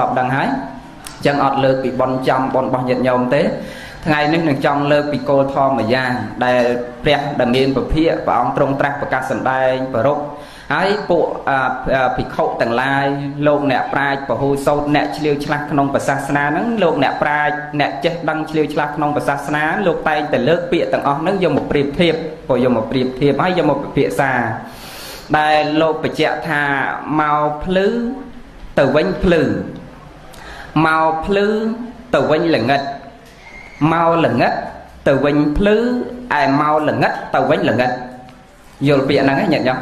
តបដឹងហើយអញ្ចឹងអត់លើកពីបនចំបនរបស់ញាតិញោមទេថ្ងៃនេះនឹងចង់លើកពីគោលធម៌មួយយ៉ាង ដែលព្រះដែលមានពភាកព្រះអង្គទ្រង់ត្រាស់ប្រកាសសម្ដែងប្ររុកហើយពួកភិក្ខុទាំងឡាយលោកអ្នកប្រាជ្ញពហុសោតអ្នកឆ្លៀវឆ្លាស់ក្នុងព្រះសាសនាហ្នឹងលោកអ្នកប្រាជ្ញអ្នកចេះដឹងឆ្លៀវឆ្លាស់ក្នុងព្រះសាសនាលោកតែងតែលើកពាក្យទាំងអស់ហ្នឹងយកមកប្រៀបធៀបក៏យកមកប្រៀបធៀបហើយយកមកពិភាក្សាដែលលោកបញ្ជាក់ថាមកភ្លឺទៅវិញភ្លឺ មកភ្លឺទៅវិញល្ងិតមកល្ងិតទៅវិញភ្លឺឯមកល្ងិតទៅវិញល្ងិតយល់ពាក្យហ្នឹងញាតិញោម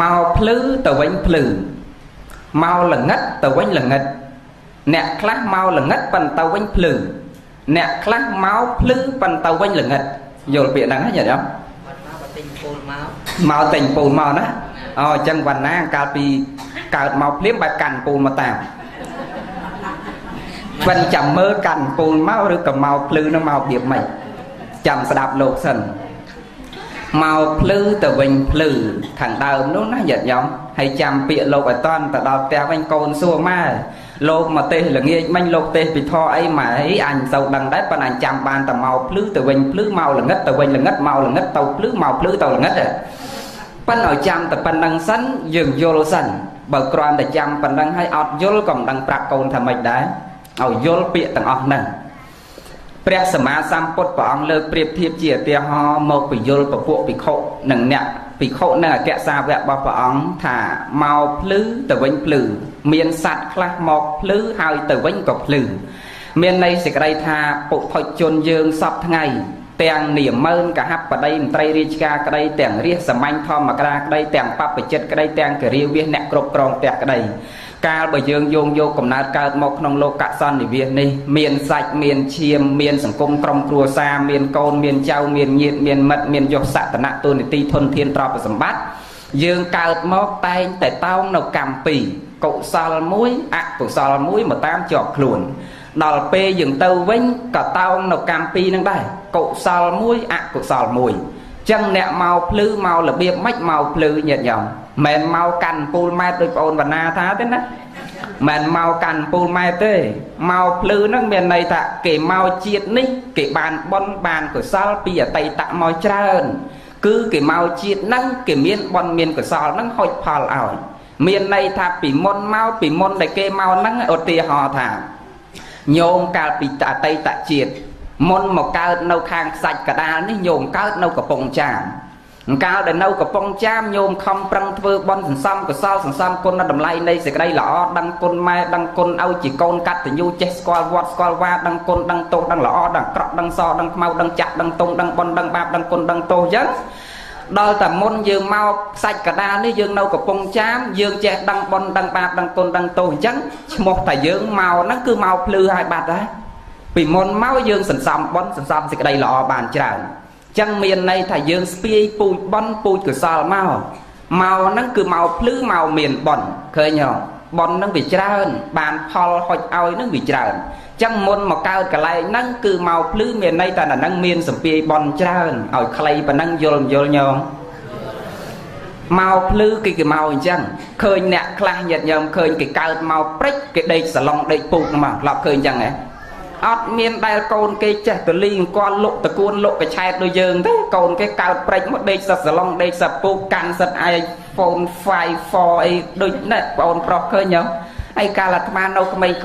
មកភ្លឺទៅវិញភ្លឺមកល្ងិតទៅវិញល្ងិតអ្នកខ្លះមកល្ងិតប៉ុន្តែវិញភ្លឺអ្នកខ្លះមកភ្លឺប៉ុន្តែវិញល្ងិតយល់ពាក្យហ្នឹងញាតិញោមមកទិញពូលមកមកទិញពូលមកណាអូអញ្ចឹងវណ្ណាកាលពីកើតមកភ្លាមបែបកាន់ពូលមកតាម ប៉ិនចាំមើលកាន់ពូលមកឬក៏មកភ្លឺនឹងមករបៀបម៉េចចាំស្ដាប់លោកសិនមកភ្លឺទៅវិញភ្លឺខាងដើមនោះណាញាតិញោមហើយចាំពាក្យលោកឲ្យតន់ទៅដល់ផ្ទះវិញកូនសួរម៉ែលោកមកទេសល្ងាចមិញលោកទេសពិធអីម៉ែអីអញសូវដឹងដែរប៉ុន្តែអញចាំបានតែមកភ្លឺទៅវិញភ្លឺមកល្ងិតទៅវិញល្ងិតមកល្ងិតទៅភ្លឺមកភ្លឺទៅល្ងិតប៉ិនឲ្យចាំតែប៉ុណ្្នឹងសិនយើងយល់សិនបើគ្រាន់តែចាំប៉ុណ្្នឹងហើយអត់យល់ក៏មិនដឹងប្រាប់កូនថាម៉េចដែរ ឲ្យយល់ពាក្យទាំងអស់ហ្នឹងព្រះសម្មាសម្ពុទ្ធព្រះអង្គលើកប្រៀបធៀបជាឧទាហរណ៍មកពយល់ពពួកភិក្ខុនិងអ្នកភិក្ខុនិងអគ្គសាវករបស់ព្រះអង្គថាមកភ្លឺទៅវិញភ្លឺមានសัตว์ខ្លះមកភ្លឺហើយទៅវិញក៏ភ្លឺមានន័យសេចក្តីថាពុទ្ធជនយើងសពថ្ងៃទាំងនាម៉ឺនកហបតីមន្ត្រីរាជការក្តីទាំងរាជសមាញ់ធម្មក្រាក្តីទាំងបព្វជិតក្តីទាំងគរិវាសអ្នកគ្រប់គ្រងផ្ទះក្តី កាលបើយើងយោងយកកំណើតកើតមកក្នុងលោកសន្និវាសនេះមានសាច់មានឈាមមានសង្គមក្រុមគ្រួសារមានកូនមានចៅមានញាតិមានមិត្តមានយសសតនៈទូនីតិធនធានទ្រព្យសម្បត្តិយើងកើតមកតែងតែតោងនៅកម្មពីរកុសលមួយអកុសលមួយមកតាមជាប់ខ្លួនដល់ពេលយើងទៅវិញក៏តោងនៅកម្មពីរនឹងដែរកុសលមួយអកុសលមួយចឹងអ្នកមកភ្លឺមករបៀបម៉េចមកភ្លឺញាតិញោម មិនមកកាន់ពូលម៉ែតដោយបងអូនវណ្ណាថាទេណាមិនមកកាន់ពូលម៉ែតទេមកភ្លឺហ្នឹងមានន័យថាគេមកជាតិនេះ គេបានបន់បានកុសលពីអតីតមកច្រើន គឺគេមកជាតិហ្នឹងគេមានបន់មានកុសលហ្នឹងហុចផលឲ្យមានន័យថាពីមុនមកពីមុនដែលគេមកហ្នឹងឧទាហរណ៍ថាញោមកាលពីអតីតជាតិមុនមកកើតនៅខាងខ្សាច់កដាលនេះញោមកើតនៅកំពង់ចាម កាលដែលនៅកំពង់ចាមញោមខំប្រឹងធ្វើបន់សន្សំកសលសន្សំគុណតម្លៃនៃសេចក្តីល្អដឹងគុណម៉ែដឹងគុណឲ្យជាកូនកតញ្ញូចេះស្គាល់វត្តស្គាល់វាដឹងគុណដឹងទោសដឹងល្អដឹងក្រក់ដឹងសដឹងខ្មៅដឹងចាក់ដឹងតុងដឹងបន់ដឹងបាបដឹងគុណដឹងទោសអញ្ចឹងដល់តែមុនយើងមកខ្សាច់កដាលនេះយើងនៅកំពង់ចាមយើងចេះដឹងបន់ដឹងបាបដឹងគុណដឹងទោសអញ្ចឹងឈ្មោះតែយើងមកហ្នឹងគឺមកភ្លឺឲ្យបាត់ហើយពីមុនមកយើងសន្សំបន់សន្សំសេចក្តីល្អបានច្រើន ចឹងមានន័យថាយើងស្ពាយពូជបន់ពូជកុសលមកមកហ្នឹងគឺមកភ្លឺមកមានបន់ឃើញហ៎បន់ហ្នឹងវាច្រើន បានផលហុចឲ្យហ្នឹងវាច្រើនចឹងមុនមកកើតកន្លែងហ្នឹងគឺមកភ្លឺមានន័យថាហ្នឹងមានសម្ពាយបន់ច្រើនឲ្យខ្លីប៉ុណ្ណឹងយល់យល់ញោមមកភ្លឺគេគេមកអញ្ចឹងឃើញអ្នកខ្លះញាតញោមឃើញគេកើតមកព្រិចគេដេកសឡុងដេកពូកមកធ្លាប់ឃើញអញ្ចឹងហ៎ អត់មានដែលកូនគេចេះតលីអង្គលលុកតគួនលុកកឆែតដូចយើងទេកូនគេកើតព្រិចមកដេកសិតសឡុងដេកសិតពូកាន់សិត iPhone 5 4អីដូចនេះបងប្រុសឃើញហ៎ហើយកាលអាត្មានៅក្មេងៗ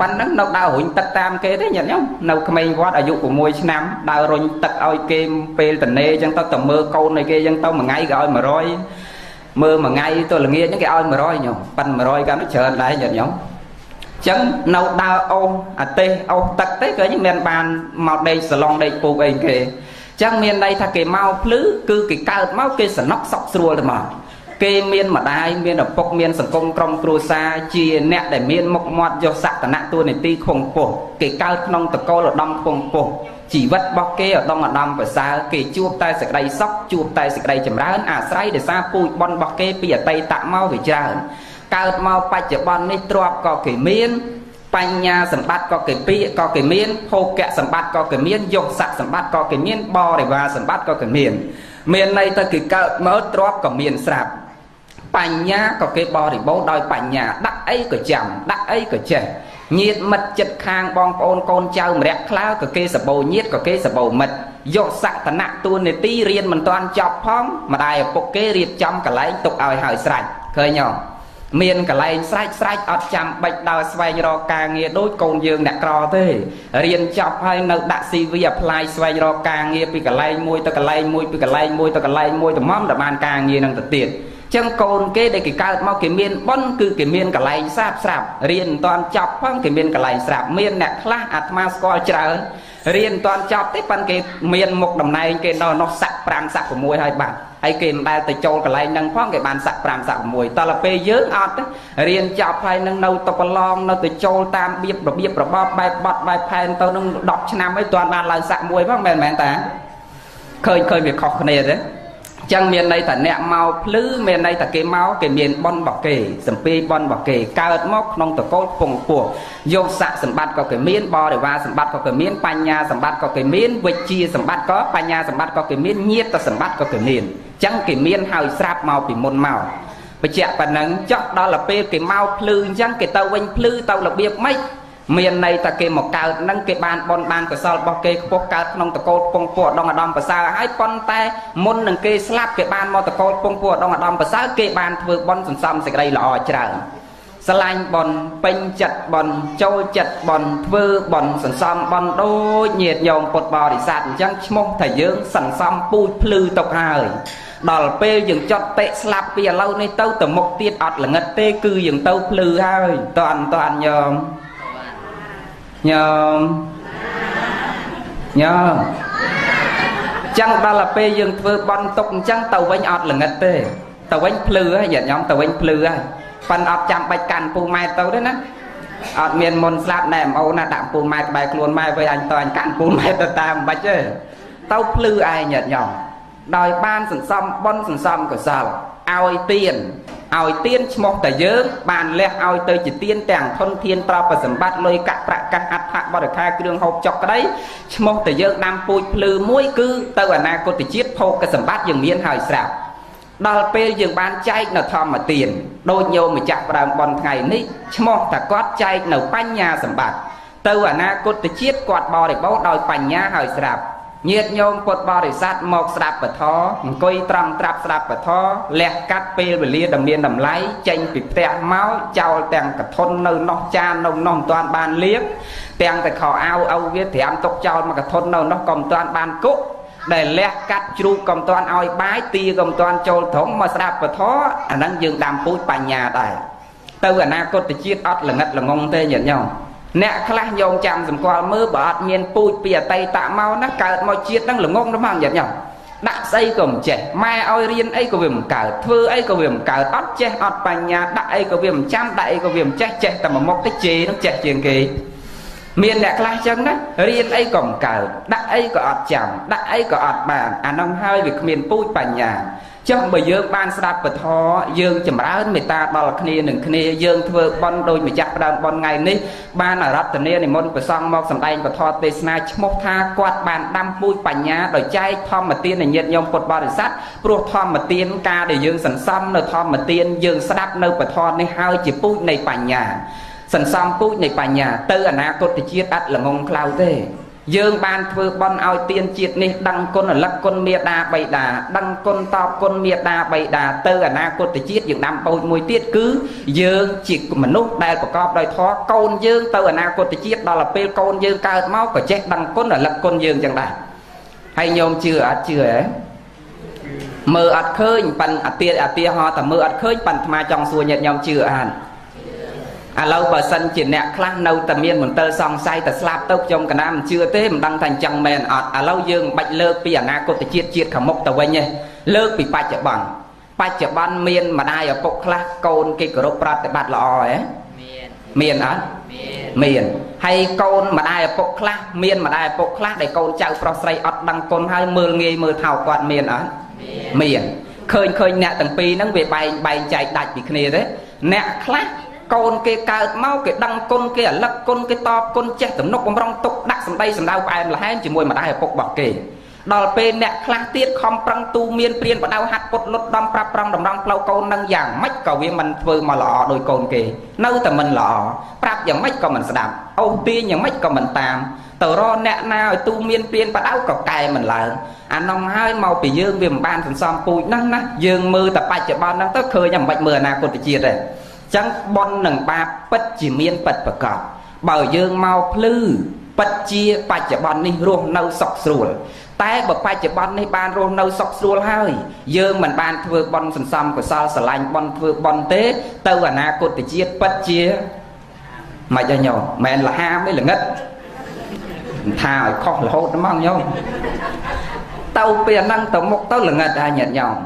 ប៉ុណ្ណឹងនៅដើររុញទឹកតាមគេទេញាតិញោមនៅក្មេងវត្តអាយុ6ឆ្នាំដើររុញទឹកឲ្យគេពេលតនេអញ្ចឹងទៅទៅមើលកូនឲ្យគេអញ្ចឹងទៅមួយថ្ងៃក៏ឲ្យ100មើលមួយថ្ងៃទៅល្ងាចហ្នឹងគេឲ្យ100ញោមប៉ិន100កាន់ច្រើនដែរញាតិញោម ចឹងនៅដើរអូសអាទេសអូសទឹកទេគឺមិនបានមកដេកសឡុងដេកពូកអីគេចឹងមានន័យថាគេមកភ្លឺគឺគេកើតមកគេសំណុកសក់ស្រួលទៅមកគេមានម្ដាយមានឪពុកមានសង្គមក្រុមគ្រួសារជាអ្នកដែលមានមុខមាត់យកសក្តនៈតួនាទីខងពោះគេកើតក្នុងតកូលឧត្តមខងពោះជីវិតរបស់គេឧត្តមឧត្តមប្រសើរគេជួបតែសេចក្តីសុខជួបតែសេចក្តីចម្រើនអាស្រ័យដោយសារពូជបុណ្យរបស់គេពីអតីតមកវាច្រើន កើតមកបច្ចុប្បន្ននេះទ្រព្យក៏គេមាន បញ្ញាសម្បត្តិក៏គេពីក៏គេមានភោគៈសម្បត្តិក៏គេមានយសស័កសម្បត្តិក៏គេមានបរិវារសម្បត្តិក៏គេមាន មានន័យទៅគេកើតមកទ្រព្យក៏មានស្រាប់បបញ្ញាក៏គេបរិបូរដោយបញ្ញាដាក់អីក៏ចាំដាក់អីក៏ចេះញាតមិត្តចិត្តខាងបងប្អូនកូនចៅម្រាក់ខ្លៅក៏គេសបោញាតក៏គេសបោមិត្តយកសក្តនៈតួនាទីរៀនមិនទាន់ចប់ផងម្ដាយឪពុកគេរៀបចំកន្លែងទុកឲ្យហើយស្រេចឃើញទេ មានកន្លែងស្រេចស្រេចអត់ចាំបាច់ដើរស្វែងរកការងារដូចកូនយើងអ្នកក្រទេរៀនចប់ហើយនៅដាក់ CV apply ស្វែងរកការងារពីកន្លែងមួយទៅកន្លែងមួយពីកន្លែងមួយទៅកន្លែងមួយតម្រាំតែបានការងារនឹងទៅទៀតចឹងកូនគេដែលគេកើតមកគេមានប៉ុនគឺគេមានកន្លែងស្រាប់ស្រាប់រៀនមិនតាន់ចប់ផងគេមានកន្លែងស្រាប់មានអ្នកខ្លះអាត្មាស្គាល់ច្រើនរៀនមិនតាន់ចប់ទេប៉ុន្តែគេមានមុខតំណែងគេនៅនោះសាក់5សាក់6ហើយបាទ ហើយគេមិនដែលទៅចូលកន្លែងហ្នឹងផងគេបានសាក់5សាក់6តទៅពេលយើងអត់ទេរៀនចប់ហើយនឹងនៅទៅប្រឡងនៅទៅចូលតាមរបៀបរបៀបរបបបែបបត់បែបផែនទៅនឹង10ឆ្នាំហើយទាន់បានឡើងសាក់មួយផងមែនមែនតាឃើញឃើញវាខុសគ្នាទេចឹងមានន័យថាអ្នកមកភ្លឺមានន័យថាគេមកគេមានបនរបស់គេសំពីបនរបស់គេកើតមកក្នុងតកូលពងពោះយកស័កសម្បត្តិក៏គេមានបរិវារសម្បត្តិក៏គេមានបញ្ញាសម្បត្តិក៏គេមានវិជ្ជាសម្បត្តិក៏បញ្ញាសម្បត្តិក៏គេមានញាតសម្បត្តិក៏គេមាន ចឹងគេមានហើយស្រាប់មកពីមុនមកបញ្ជាក់ប៉ុណ្ណឹងចោះដល់ពេលគេមកភ្លឺអញ្ចឹងគេទៅវិញភ្លឺទៅរបៀបម៉េចមានន័យថាគេមកកើតនឹងគេបានបនបានកសលរបស់គេខ្ពស់កើតក្នុងតកូលពងពោះដងអដំប្រសើរហើយប៉ុន្តែមុននឹងគេស្លាប់គេបានមកតកូលពងពោះដងអដំប្រសើរគេបានធ្វើបនសន្សំសេចក្តីល្អច្រើនស្រឡាញ់បនពេញចិត្តបនចូលចិត្តបនធ្វើបនសន្សំបនដូចញាតញោមពុទ្ធបរិស័ទអញ្ចឹងឈ្មោះថាយើងសន្សំពូជភ្លឺទុកហើយ ដល់ពេលយើងចត់តិស្លាប់ពីឥឡូវនេះទៅទៅមុខទៀតអត់ល្ងិតទេគឺយើងទៅភ្លឺហើយតន់តន់ញោមញោមញោមចឹងដល់ទៅពេលយើងធ្វើបន់ទុកអញ្ចឹងទៅវិញអត់ល្ងិតទេទៅវិញភ្លឺហើយញាតិញោមទៅវិញភ្លឺហើយប៉ិនអត់ចាំបាច់កាន់ពូម៉ែទៅទេណាអត់មានមុនស្លាប់ណែអអូនណាដាក់ពូម៉ែក្បែរខ្លួនម៉ែវិញអញតើអញកាន់ពូម៉ែទៅតាមមិនបាច់ទេទៅភ្លឺឯងញាតិញោម ដោយបានសន្សំបន់សន្សំកុសលឲ្យទៀនឲ្យទៀនឈ្មោះតែយើងបានលះឲ្យទៅជាទៀនទាំងធនធានប្រពសម្បត្តិលុយកាក់ប្រាក់កាសអដ្ឋបរិខាគ្រឿងហូបចុកក្តីឈ្មោះតែយើងដាំពូជភ្លឺមួយគឺទៅអនាគតជាតិភោគសម្បត្តិយើងមានហើយស្រាប់ដល់ពេលយើងបានចែកនៅធម្មទានដូចញោមម្ចាស់ប្រើបនថ្ងៃនេះឈ្មោះតែគាត់ចែកនៅបញ្ញាសម្បត្តិទៅអនាគតជាតិគាត់បរិបូរដោយបញ្ញាហើយស្រាប់ ញាតញោមពុទ្ធបរិស័ទមកស្ដាប់ពធអង្គុយត្រង់ត្រាប់ស្ដាប់ពធលះកាត់ពេលវេលាដ៏មានតម្លៃចេញពីផ្ទះមកចោលទាំងកធននៅនោះចាននៅនោះមិនទាន់បានលៀបទាំងតែខោអាវអោវាត្រាំទុកចោលមកកធននៅនោះក៏មិនទាន់បានគុកដែលលះកាត់ជ្រូកក៏មិនទាន់ឲ្យបាយទាក៏មិនទាន់ចូលធំមកស្ដាប់ពធអាហ្នឹងយើងដាំពូជបញ្ញាដែរទៅអនាគតជាតិអត់ល្ងិតល្ងងទេញាតិញោម អ្នកខ្លះយោងចាំសម្គាល់មើលបើអត់មានពូជពីអតីតមកណាកើតមកជាតិហ្នឹងល្ងងរបស់ញាតិញោមដាក់ស្អីក៏មិនចេះម៉ែឲ្យរៀនអីក៏វាមិនកើតធ្វើអីក៏វាមិនកើតអត់ចេះអត់បញ្ញាដាក់អីក៏វាមិនចាំដាក់អីក៏វាមិនចេះចេះតែមួយមុខទៅជេរនឹងចេះជាងគេមានអ្នកខ្លះចឹងណារៀនអីក៏មិនកើតដាក់អីក៏អត់ចាំដាក់អីក៏អត់បានអានោះហើយវាគ្មានពូជបញ្ញា ចុះបើយើងបានស្ដាប់ពធយើងចម្រើនមេត្តាដល់គ្នានឹងគ្នាយើងធ្វើបន់ដោយម្ចាស់ផ្ដើមបន់ថ្ងៃនេះបានអរតនានិមន្តប្រសងមកសម្ដែងពធទេសនាឈ្មោះថាគាត់បានដាំពូជបញ្ញាដោយចែកធម្មទានញាតិញោមពុទ្ធបរិស័ទព្រោះធម្មទានការដែលយើងសន្សំនៅធម្មទានយើងស្ដាប់នៅពធនេះហើយជាពូជនៃបញ្ញាសន្សំពូជនៃបញ្ញាទៅអនាគតជាតិអត់ល្ងងខ្លៅទេ យើងបានធ្វើបន់ឲ្យទានជាតិនេះដឹងគុណលឹកគុណមេដាបៃតាដឹងគុណតបគុណមេដាបៃតាទៅអនាគតជាតិយើងដាំបូចមួយទៀតគឺយើងជាមនុស្សដែលប្រកបដោយធម៌កូនយើងទៅអនាគតជាតិដល់ពេលកូនយើងកើតមកក៏ចេះដឹងគុណលឹកគុណយើងចឹងដែរហើយញោមជឿអត់ជឿហ៎មើលអត់ឃើញប៉ិនអាទាអាទាហោតែមើលអត់ឃើញប៉ិនអាត្មាចង់សួរញាតិញោមជឿអាន ឥឡូវបើសិនជាអ្នកខ្លះនៅតែមានមន្ទិលសង្ស័យតែស្លាប់ទៅខ្ញុំកណាមិនជឿទេមិនដឹងថាអញ្ចឹងមែនអត់ឥឡូវយើងមិនបាច់លើកពីអនាគតជាតិជាតិខាងមុខទៅវិញទេលើកពីបច្ចុប្បន្នបច្ចុប្បន្នមានម្ដាយឪពុកខ្លះកូនគេគោរពប្រតិបត្តិល្អហ៎មានមានអត់មានហើយកូនម្ដាយឪពុកខ្លះមានម្ដាយឪពុកខ្លះដែលកូនចៅប្រុសស្រីអត់ដឹងគុណហើយមើលងាយមើលថោកគាត់មានអត់មានឃើញឃើញអ្នកទាំងពីរហ្នឹងវាបែងបែងចែកដាច់ពីគ្នាទេអ្នកខ្លះ កូនគេកើតមកគេដឹងគុណគេអាលឹកគុណគេតបគុណចេះទំនុកបំរុងទុកដាក់សម្ដីសម្ដៅផ្អែមល្ហែមជាមួយម្ដាយឪពុករបស់គេដល់ពេលអ្នកខ្លះទៀតខំប្រឹងទូមានព្រៀនបដៅហាត់ពុតលុតដំប្រាប់ប្រងតម្រង់ផ្លូវកូននឹងយ៉ាងម៉េចក៏វាមិនធ្វើមកល្អដោយកូនគេ នៅតែមិនល្អប្រាប់យ៉ាងម៉េចក៏មិនស្ដាប់អូសទាញយ៉ាងម៉េចក៏មិនតាមទៅរកអ្នកណាឲ្យទូមានព្រៀនបដៅក៏កែមិនឡើងអានោះហើយមកពីយើងវាមិនបានសន្សំពូជហ្នឹងណាយើងមើលតែបច្ចុប្បន្នហ្នឹងទៅឃើញតែមិនបាច់មើលអនាគតជាតិទេអញ្ចឹងប៉ុននឹងបាបពិតជាមានពិតប្រកបបើយើងមកភ្លឺពិតជាបច្ចុប្បន្ននេះរស់នៅសុខស្រួល តែបើបច្ចុប្បន្ននេះបានរស់នៅសុខស្រួលហើយ យើងមិនបានធ្វើបន់សន្សំកុសលស្រឡាញ់បន់ធ្វើបន់ទេ ទៅអនាគតជាតិពិតជាមិនអីញោមមិនលហាមទេល្ងិតថាឲ្យខុសរហូតហ្មងញោមទៅពេលហ្នឹងទៅមុខទៅល្ងិតហើយញាតិញោម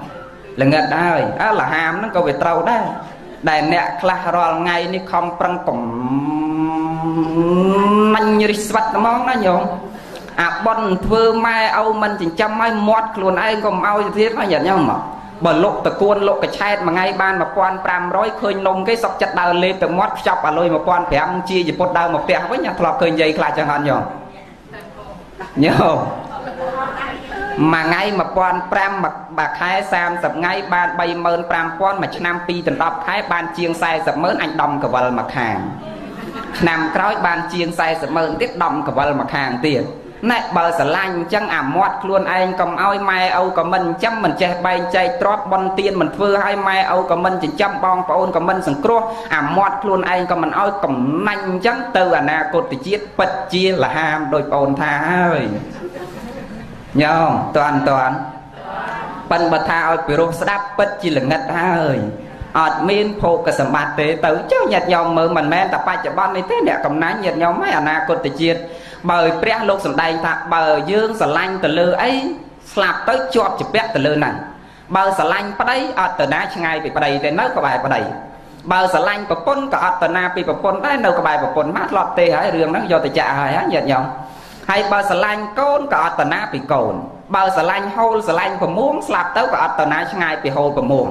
ល្ងិតហើយអើលហាមហ្នឹងក៏វាត្រូវដែរ ដែលអ្នកខ្លះរាល់ថ្ងៃនេះខំប្រឹងកំមាញ់រិះស្វិតហ្មងណាញោមអាប៉ុនធ្វើម៉ែឪមិនចិញ្ចឹមឲ្យមាត់ខ្លួនឯងក៏មិនឲ្យទៀតណាញាតិញោមមកបើលុកតគួនលុកកឆែតមួយថ្ងៃបាន1500ឃើញនំគេសុកចិត្តដើរលេបទៅមាត់ខ្ចប់អាលុយ1500ជាជពុតដើរមកផ្ទះវិញញ៉ាធ្លាប់ឃើញយាយខ្លះចឹងអត់ញោមញោម មួយថ្ងៃ1500មួយខែ30ថ្ងៃបាន35000មួយឆ្នាំ2ដណ្ដប់ខែបានជាង40ម៉ឺនអញដំកវលមួយខាងឆ្នាំក្រោយបានជាង40ម៉ឺនទៀតដំកវលមួយខាងទៀតណែបើស្រឡាញ់អញ្ចឹងអាមាត់ខ្លួនឯងកុំឲ្យម៉ែឪក៏មិនចិញ្ចឹមមិនចេះបែងចែកទ្រព្យបនទៀនមិនធ្វើឲ្យម៉ែឪក៏មិនចិញ្ចឹមបងប្អូនក៏មិនសង្គ្រោះអាមាត់ខ្លួនឯងក៏មិនឲ្យកំណាញ់អញ្ចឹងទៅអនាគតជាតិពិតជាលហាមដោយបងអូនថាហើយ ញោមតាន់តាន់ប៉ិនបើថាឲ្យពិរោះស្ដាប់ពិតជាល្ងិតហើយអត់មានភោគសម្បត្តិទេទៅចុះញាតិញោមមើលមិនមែនតែបច្ចុប្បន្ននេះទេអ្នកកំណាញ់ញាតិញោមហើយអនាគតជាតិបើព្រះលោកសំដែងថាបើយើងស្រឡាញ់ទៅលើអីស្លាប់ទៅជាប់ជាពាក់ទៅលើហ្នឹងបើស្រឡាញ់ប្តីអត់ទៅណាឆ្ងាយពីប្តីទេនៅក្បែរប្តីបើស្រឡាញ់ប្រពន្ធក៏អត់ទៅណាពីប្រពន្ធដែរនៅក្បែរប្រពន្ធមកធ្លាប់ទេហើយរឿងហ្នឹងយកទៅចាក់ហើយញាតិញោម ហើយបើស្រឡាញ់កូនក៏អត់ទៅណាពីកូន បើស្រឡាញ់ហូលស្រឡាញ់ប្រមួងស្លាប់ទៅក៏អត់ទៅណាឆ្ងាយពីហូលប្រមួង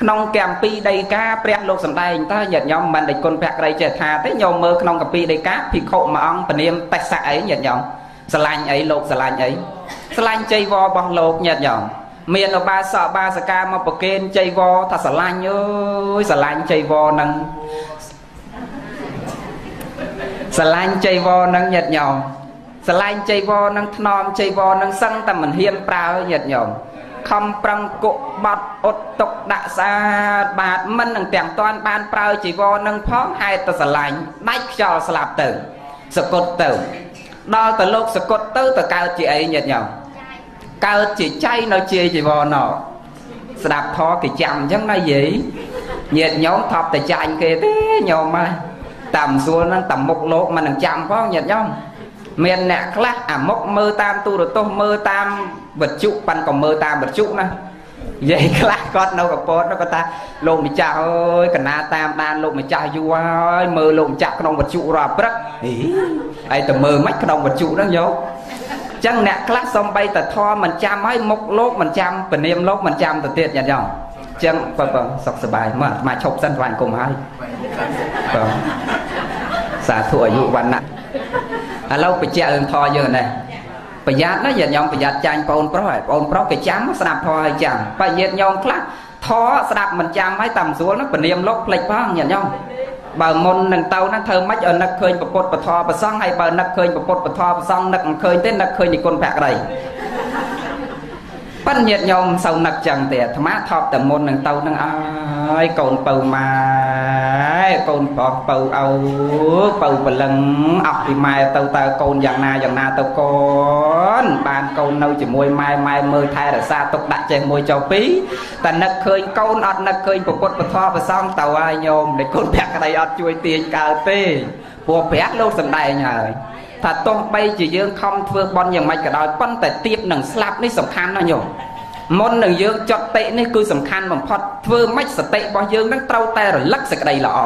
ក្នុងគម្ពីរដីកាព្រះលោកសំដែងតើញាតិញោមមិនដេចគុណភក្តីចេះថាទេញោមមើលក្នុងគម្ពីរដីកាភិក្ខុមួយអង្គពនាមតេសៈអីញាតិញោមស្រឡាញ់អីលោកស្រឡាញ់អីស្រឡាញ់ចៃវររបស់លោកញាតិញោមមានឧបាសកបាសកាមកប្រគេនចៃវរថាស្រឡាញ់អើយស្រឡាញ់ចៃវរនឹងស្រឡាញ់ចៃវរនឹងញាតិញោម ស្រឡាញ់ចៃវរនឹងថ្នមចៃវរនឹងសឹងតែមិនហ៊ានប្រើញាតិញោមខំប្រឹងគុបត់អត់ទុកដាក់ស្អាតបាទមិននឹងទាំងតាន់បានប្រើជីវរនឹងផងហេតុតែស្រឡាញ់ដាច់ខ្យល់ស្លាប់ទៅសកុតទៅដល់ទៅលោកសកុតទៅទៅកើតជាអីញាតិញោមកើតជាចៃនៅជាជីវរណោស្ដាប់ធរគេចាំអញ្ចឹងណាយាយញាតិញោមថប់តែចាញ់គេទេញោមហើយតាមសួរហ្នឹងតាមុខលោកមិននឹងចាំផងញាតិញោម មានអ្នកខ្លះអាមុខមើលតាមទូរទស្សន៍មើលតាមវិទ្យុប៉ាន់ក៏មើលតាមវិទ្យុណានិយាយខ្លះគាត់នៅកពតគាត់ថាលោកម្ចាស់អើយកណាតាមដានលោកម្ចាស់យូរហើយមើលលោកម្ចាស់ក្នុងវិទ្យុរាល់ព្រឹកហីហើយទៅមើលមិនក្នុងវិទ្យុហ្នឹងយកចឹងអ្នកខ្លះសំបីតធម៌មិនចាំហើយមុខលោកមិនចាំពនាមលោកមិនចាំទៅទៀតយ៉ាយ៉ងចឹងបើបើសុខសប្បាយមកអាត្មាឈប់សិនស្វាញគុំហើយបើសាធុអាយុវណ្ណៈ ឥឡូវបញ្ជាក់រឿងធម៌យើងនេះប្រយ័ត្នណាញាតិញោមប្រយ័ត្នចាញ់បងប្រុសហើយបងប្រុសគេចាំស្ដាប់ធម៌ហើយចាំបើញាតិញោមខ្លះធម៌ស្ដាប់មិនចាំហើយតាមស្រួលហ្នឹងពនាមលោកផ្លេចផងញាតិញោមបើមុននឹងទៅហ្នឹងធ្វើម៉េចឲ្យនឹកឃើញពុទ្ធពធប្រសងហើយបើនឹកឃើញពុទ្ធពធប្រសងនឹកមិនឃើញទេនឹកឃើញនិគុណភក្តីប៉ិនញាតញោមសូវនឹកចឹងទេអាត្មាថប់តែមុននឹងទៅនឹងអើយកូនពៅម៉ែ កូនប្រុសពៅឪពៅព្រលឹងអស់ពីម៉ែទៅតើកូនយ៉ាងណាយ៉ាងណាទៅកូនបានកូននៅជាមួយម៉ែម៉ែមើលថែរក្សាទុកដាក់ចេះមួយចុះពីរតែនឹកឃើញកូនអត់នឹកឃើញពុទ្ធពធប្រសងទៅហើយញោមដែលកូនភក្តីអត់ជួយទាញកើតទេព្រោះព្រះលោកសំដែងហើយថាទោះបីជាយើងខំធ្វើបន់យ៉ាងម៉េចក៏ដោយប៉ុន្តែទៀបនឹងស្លាប់នេះសំខាន់ណាស់ញោមមុននឹងយើងចត់តិនេះគឺសំខាន់បំផុតធ្វើម៉េចសតិរបស់យើងនឹងត្រូវតែរលឹកសេចក្តីល្អ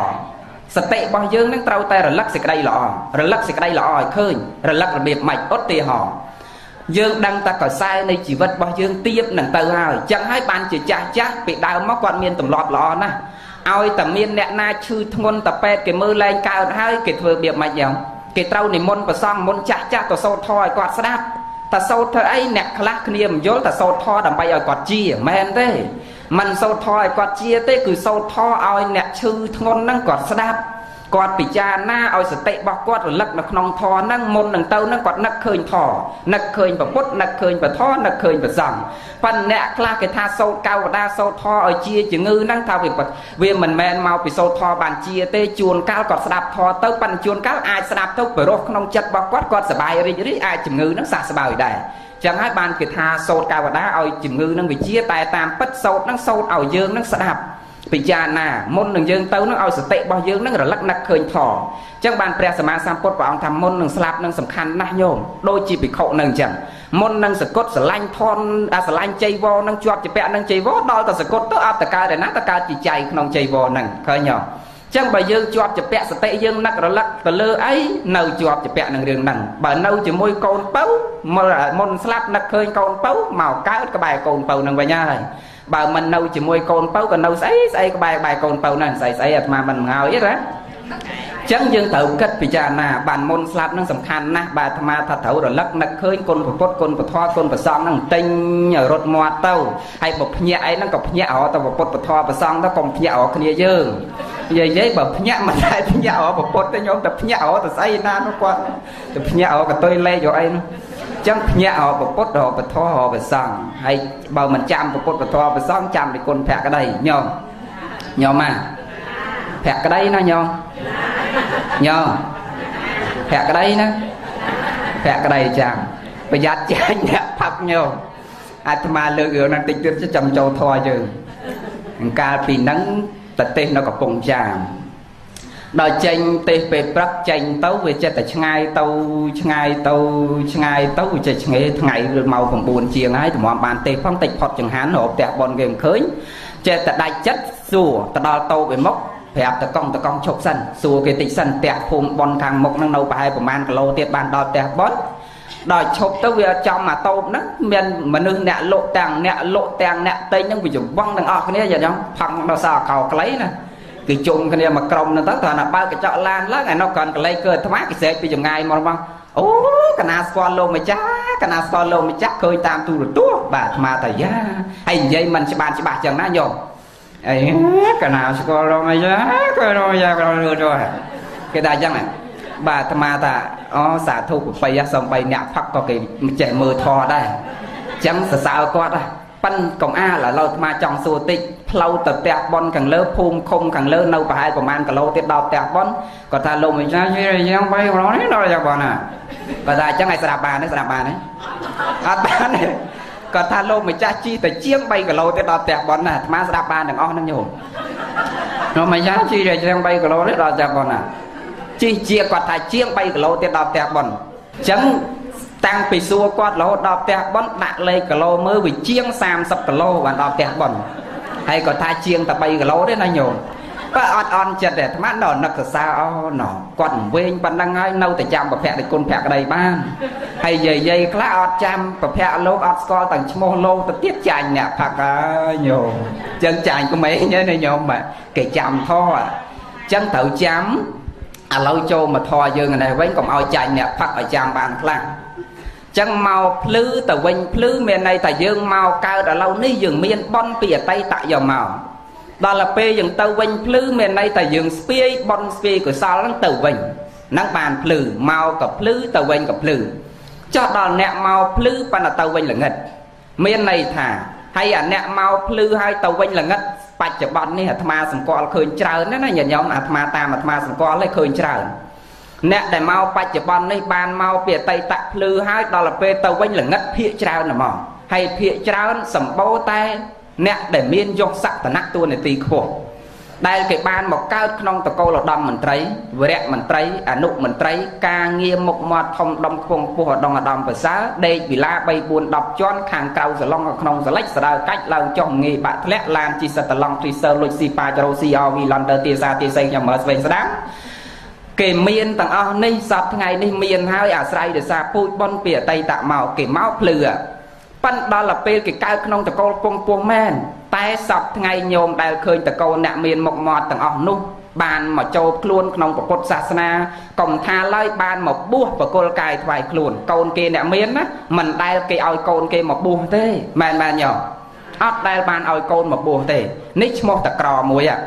សតិរបស់យើងនឹងត្រូវតែរលឹកសេចក្តីល្អរលឹកសេចក្តីល្អឲ្យឃើញរលឹករបៀបម៉េចឧទាហរណ៍យើងដឹងតែកសែនៃជីវិតរបស់យើងទៀបនឹងទៅហើយចឹងហើយបានជាចាស់ចាស់ពីដើមមកគាត់មានទម្លាប់ល្អណាស់ឲ្យតែមានអ្នកណាឈឺធ្ងន់តែពេទ្យគេមើលលែងកើតហើយគេធ្វើរបៀបម៉េចយ៉ាងគេត្រូវនិមន្តប្រសងមុនចាស់ចាស់ទៅសូត្រធម៌ឲ្យគាត់ស្ដាប់តែសោតធ្វើអីអ្នកខ្លះគ្នាមិនយល់តែសោតធរដើម្បីឲ្យគាត់ជាមែនទេ មិនសោតធរឲ្យគាត់ជាទេគឺសោតធរឲ្យអ្នកឈឺធ្ងន់ហ្នឹងគាត់ស្ដាប់ គាត់ពិចារណាឲ្យសតិរបស់គាត់រលឹកនៅក្នុងធម៌ហ្នឹងមុននឹងទៅហ្នឹងគាត់នឹកឃើញធម៌នឹកឃើញប្រពុតនឹកឃើញពធនឹកឃើញប្រសង្ឃប៉ុន្តែអ្នកខ្លះគេថាសោតកៅវតាសោតធម៌ឲ្យជាជំងឺហ្នឹងថាវាវាមិនមែនមកពីសោតធម៌បានជាទេជួនកាលគាត់ស្ដាប់ធម៌ទៅប៉ុន្តែជួនកាលអាចស្ដាប់ទៅបរោះក្នុងចិត្តរបស់គាត់គាត់សบายរីករាយអាចជំងឺហ្នឹងសះស្បើយដែរចឹងហើយបានគេថាសោតកៅវតាឲ្យជំងឺនឹងវិជាតែតាមពិតសោតនឹងសោតឲ្យយើងនឹងស្ដាប់ ពិចារណាមុននឹងយើងទៅនឹងឲ្យសតិរបស់យើងនឹងរលឹកនឹកឃើញផងអញ្ចឹងបានព្រះសម្មាសម្ពុទ្ធព្រះអង្គថាមុននឹងស្លាប់នឹងសំខាន់ណាស់ញោមដូចជាភិក្ខុនឹងអញ្ចឹងមុននឹងសកុតស្រឡាញ់ធនអាស្រឡាញ់ចៃវរនឹងជាប់ជាពាក់នឹងចៃវរដល់តែសកុតទៅអត់តកើតឯណាតកើតជាចៃក្នុងចៃវរនឹងឃើញទេចឹងបើយើងជាប់ជាពាក់សតិយើងនឹករលឹកទៅលើអីនៅជាប់ជាពាក់នឹងរឿងហ្នឹងបើនៅជាមួយ កូនពៅមុនស្លាប់នឹកឃើញកូនពៅមកកើតក្បែរកូនពៅនឹងវិញហើយ បើមិននៅជាមួយកូនពៅក៏នៅស្អីស្អីក្បែរក្បែរកូនពៅហ្នឹងស្អីស្អីអាត្មាមិនងើយទេណាចឹងយើងត្រូវគិតពិចារណាបានមុនស្លាប់នឹងសំខាន់ណាស់បាទអាត្មាថាត្រូវរលឹកនឹកឃើញគុណពុទ្ធគុណពធគុណប្រសងនឹងទិញរត់មាត់ទៅហើយបើភ្ញាក់អីហ្នឹងក៏ភ្ញាក់រទៅពុទ្ធពធប្រសងទៅកុំភ្ញាក់រគ្នាយើងនិយាយនិយាយបើភ្ញាក់មិនដែរភ្ញាក់រពុទ្ធទេញោមតែភ្ញាក់រទៅស្អីណានោះគាត់តែភ្ញាក់រកតុយលេខយកអីនោះ ចឹងភ្ញាក់រកពុទ្ធរកពធរកប្រសងហើយបើមិនចាំពុទ្ធពធប្រសងចាំពីគុណភក្តីញោមញោមមកភក្តីណាញោមញោមភក្តីណាភក្តីចាំប្រយ័ត្នចាញ់អ្នកផឹកញោមអាត្មាលើករឿងហ្នឹងតិចទៀតចាំចូលធွာយើងកាលពីហ្នឹងប្រទេសនៅកំពង់ចាម ដល់ចេញទេសពេលព្រឹកចេញទៅវាចិត្តតែឆ្ងាយទៅឆ្ងាយទៅឆ្ងាយទៅវាចេះឆ្ងេថ្ងៃឬម៉ោង9ជាងហើយតម្រាំបានទេសផងតិចផុតចង្ហាន់រកផ្ទះបនគេមិនឃើញចេះតែដាច់ចិត្តសួរទៅដល់តោពេលមុខប្រាប់តកង់តកង់ឈប់សិនសួរគេតិចសិនផ្ទះភូមិបនខាងមុខហ្នឹងនៅប្រហែលប្រហែលគីឡូទៀតបានដល់ផ្ទះបនដល់ឈប់ទៅវាចំអាតូបហ្នឹងមានមនុស្សអ្នកលក់ទាំងអ្នកលក់ទាំងអ្នកទិញហ្នឹងវាច្បងទាំងអស់គ្នាយ៉ាងផឹកដល់សារកោខ្លីណា គេជុំគ្នាមកក្រុមហ្នឹងទៅគាត់ថាបើកកញ្ចក់ឡានឡើងឯនោះគាត់កលែងគឺអាត្មាគេស្រែកពីចម្ងាយមករបស់អូកណាស្គាល់លោកម្ចាស់កណាស្គាល់លោកម្ចាស់ឃើញតាមទូរទស្សន៍បាទអាត្មាតាយ៉ាហើយនិយាយមិនច្បាស់ច្បាស់ចឹងណាញោមអីកណាស្គាល់លោកម្ចាស់ក៏លោកម្ចាស់ក៏លោទៅគេថាចឹងបាទអាត្មាថាអូសាធុប្របីសំបីអ្នកផឹកក៏គេចេះមើលធរដែរចឹងសរសើរគាត់ប៉ិនកុំអាលឥឡូវអាត្មាចង់សួរតិច ផ្លូវទៅផ្ទះប៉ុនខាងលើភូមិឃុំខាងលើនៅប្រហែលប្រហែលគីឡូទៀតដល់ផ្ទះប៉ុនគាត់ថាលោកម្ចាស់យីយ៉ាងបីប្រនេះដល់យ៉ាងប៉ុនណាគាត់ថាអញ្ចឹងឲ្យស្ដាប់បានទេស្ដាប់បានទេអត់បានទេគាត់ថាលោកម្ចាស់ជីទៅជាង3គីឡូទៀតដល់ផ្ទះប៉ុនណាអាត្មាស្ដាប់បានទាំងអស់ហ្នឹងញោមលោកម្ចាស់ជីទៅជាង3គីឡូទៀតដល់ផ្ទះប៉ុនណាជីជាគាត់ថាជាង3គីឡូទៀតដល់ផ្ទះប៉ុនអញ្ចឹងតាំងពីសួរគាត់រហូតដល់ផ្ទះប៉ុនដាក់លេខគីឡូមើលវាជាង30គីឡូបានដល់ផ្ទះប៉ុន ហើយក៏ថាជាងតែ3គីឡូទេណាញោមបើអត់អន់ចិត្តទេអាត្មានៅនឹកសរសើរអូណោគាត់វិញប៉ុណ្ណឹងហើយនៅតែចាំប្រភពនៃគុណភក្តីបានហើយយាយយាយខ្លះអត់ចាំប្រភពលោកអត់ស្គាល់ទាំងឈ្មោះលោកទៅទៀតចាញ់អ្នកផឹកហើយញោមចឹងចាញ់ក្មេងទេញោមគេចាំធေါ်ចឹងត្រូវចាំឥឡូវចូលមកធေါ်យើងនេះវិញកុំឲ្យចាញ់អ្នកផឹកឲ្យចាំបានខ្លះ ចឹងមកភ្លឺទៅវិញភ្លឺមានន័យថាយើងមកកើតឥឡូវនេះយើងមានបនពីអតីតយកមកដល់ទៅពេលយើងទៅវិញភ្លឺមានន័យថាយើងស្ពាយបនស្ពាយកុសលហ្នឹងទៅវិញហ្នឹងបានភ្លឺមកក៏ភ្លឺទៅវិញក៏ភ្លឺចោះដល់អ្នកមកភ្លឺប៉ុន្តែទៅវិញល្ងិត មានន័យថាហើយអាអ្នកមកភ្លឺហើយទៅវិញល្ងិតបច្ចុប្បន្ននេះអាត្មាសង្កល់ឃើញច្រើនណាស់ណាញាតិញោមអាត្មាតាមអាត្មាសង្កល់ឲ្យឃើញច្រើន អ្នកដែលមកបច្ចុប្បន្ននេះបានមកពីអតីតភ្លឺហើយដល់ពេលទៅវិញល្ងិតភាកច្រើនហ្មងហើយភាកច្រើនសម្បូរតែ អ្នកដែលមានយកសក្តនៈតួនាទីខ្ពស់ដែលគេបានមកកើតក្នុងតកូលឧត្តមមន្ត្រីវរៈមន្ត្រីអនុមន្ត្រី ការងារមុខមាត់ធំដុំខ្ពង់ខ្ពស់ឧត្តមឧត្តមប្រសើរដេកវិឡា3 4 10ជាន់ខាងក្រៅសឡុងក្នុងសលិចស្ដៅកាច់ឡើងចុះងាយបាក់ធ្លាក់ឡានជីសិតតឡង់ទ្រីសើលុចស៊ីប៉ាចារ៉ូស៊ីអវីឡនដឺទាសាទាសៃខ្ញុំមើលស្វែងស្ដាំ គេមានទាំងអស់នេះសពថ្ងៃនេះមានហើយអាស្រ័យដោយសារពូជប៉ុនពីអតីតមកគេមកភ្លឺប៉ិនដល់ទៅពេលគេកើតក្នុងតកូលពងពោះមែនតែសពថ្ងៃញោមដែលឃើញតកូលអ្នកមានមុខមាត់ទាំងអស់នោះបានមកចូលខ្លួនក្នុងពុទ្ធសាសនាកុំថាឡើយបានមកបួសបកុលកាយថ្វាយខ្លួន កូនគេអ្នកមានណាមិនដែលគេឲ្យកូនគេមកបួសទេមែនមែនយោអត់ដែលបានឲ្យកូនមកបួសទេនេះឈ្មោះតក្រមួយហ่ะ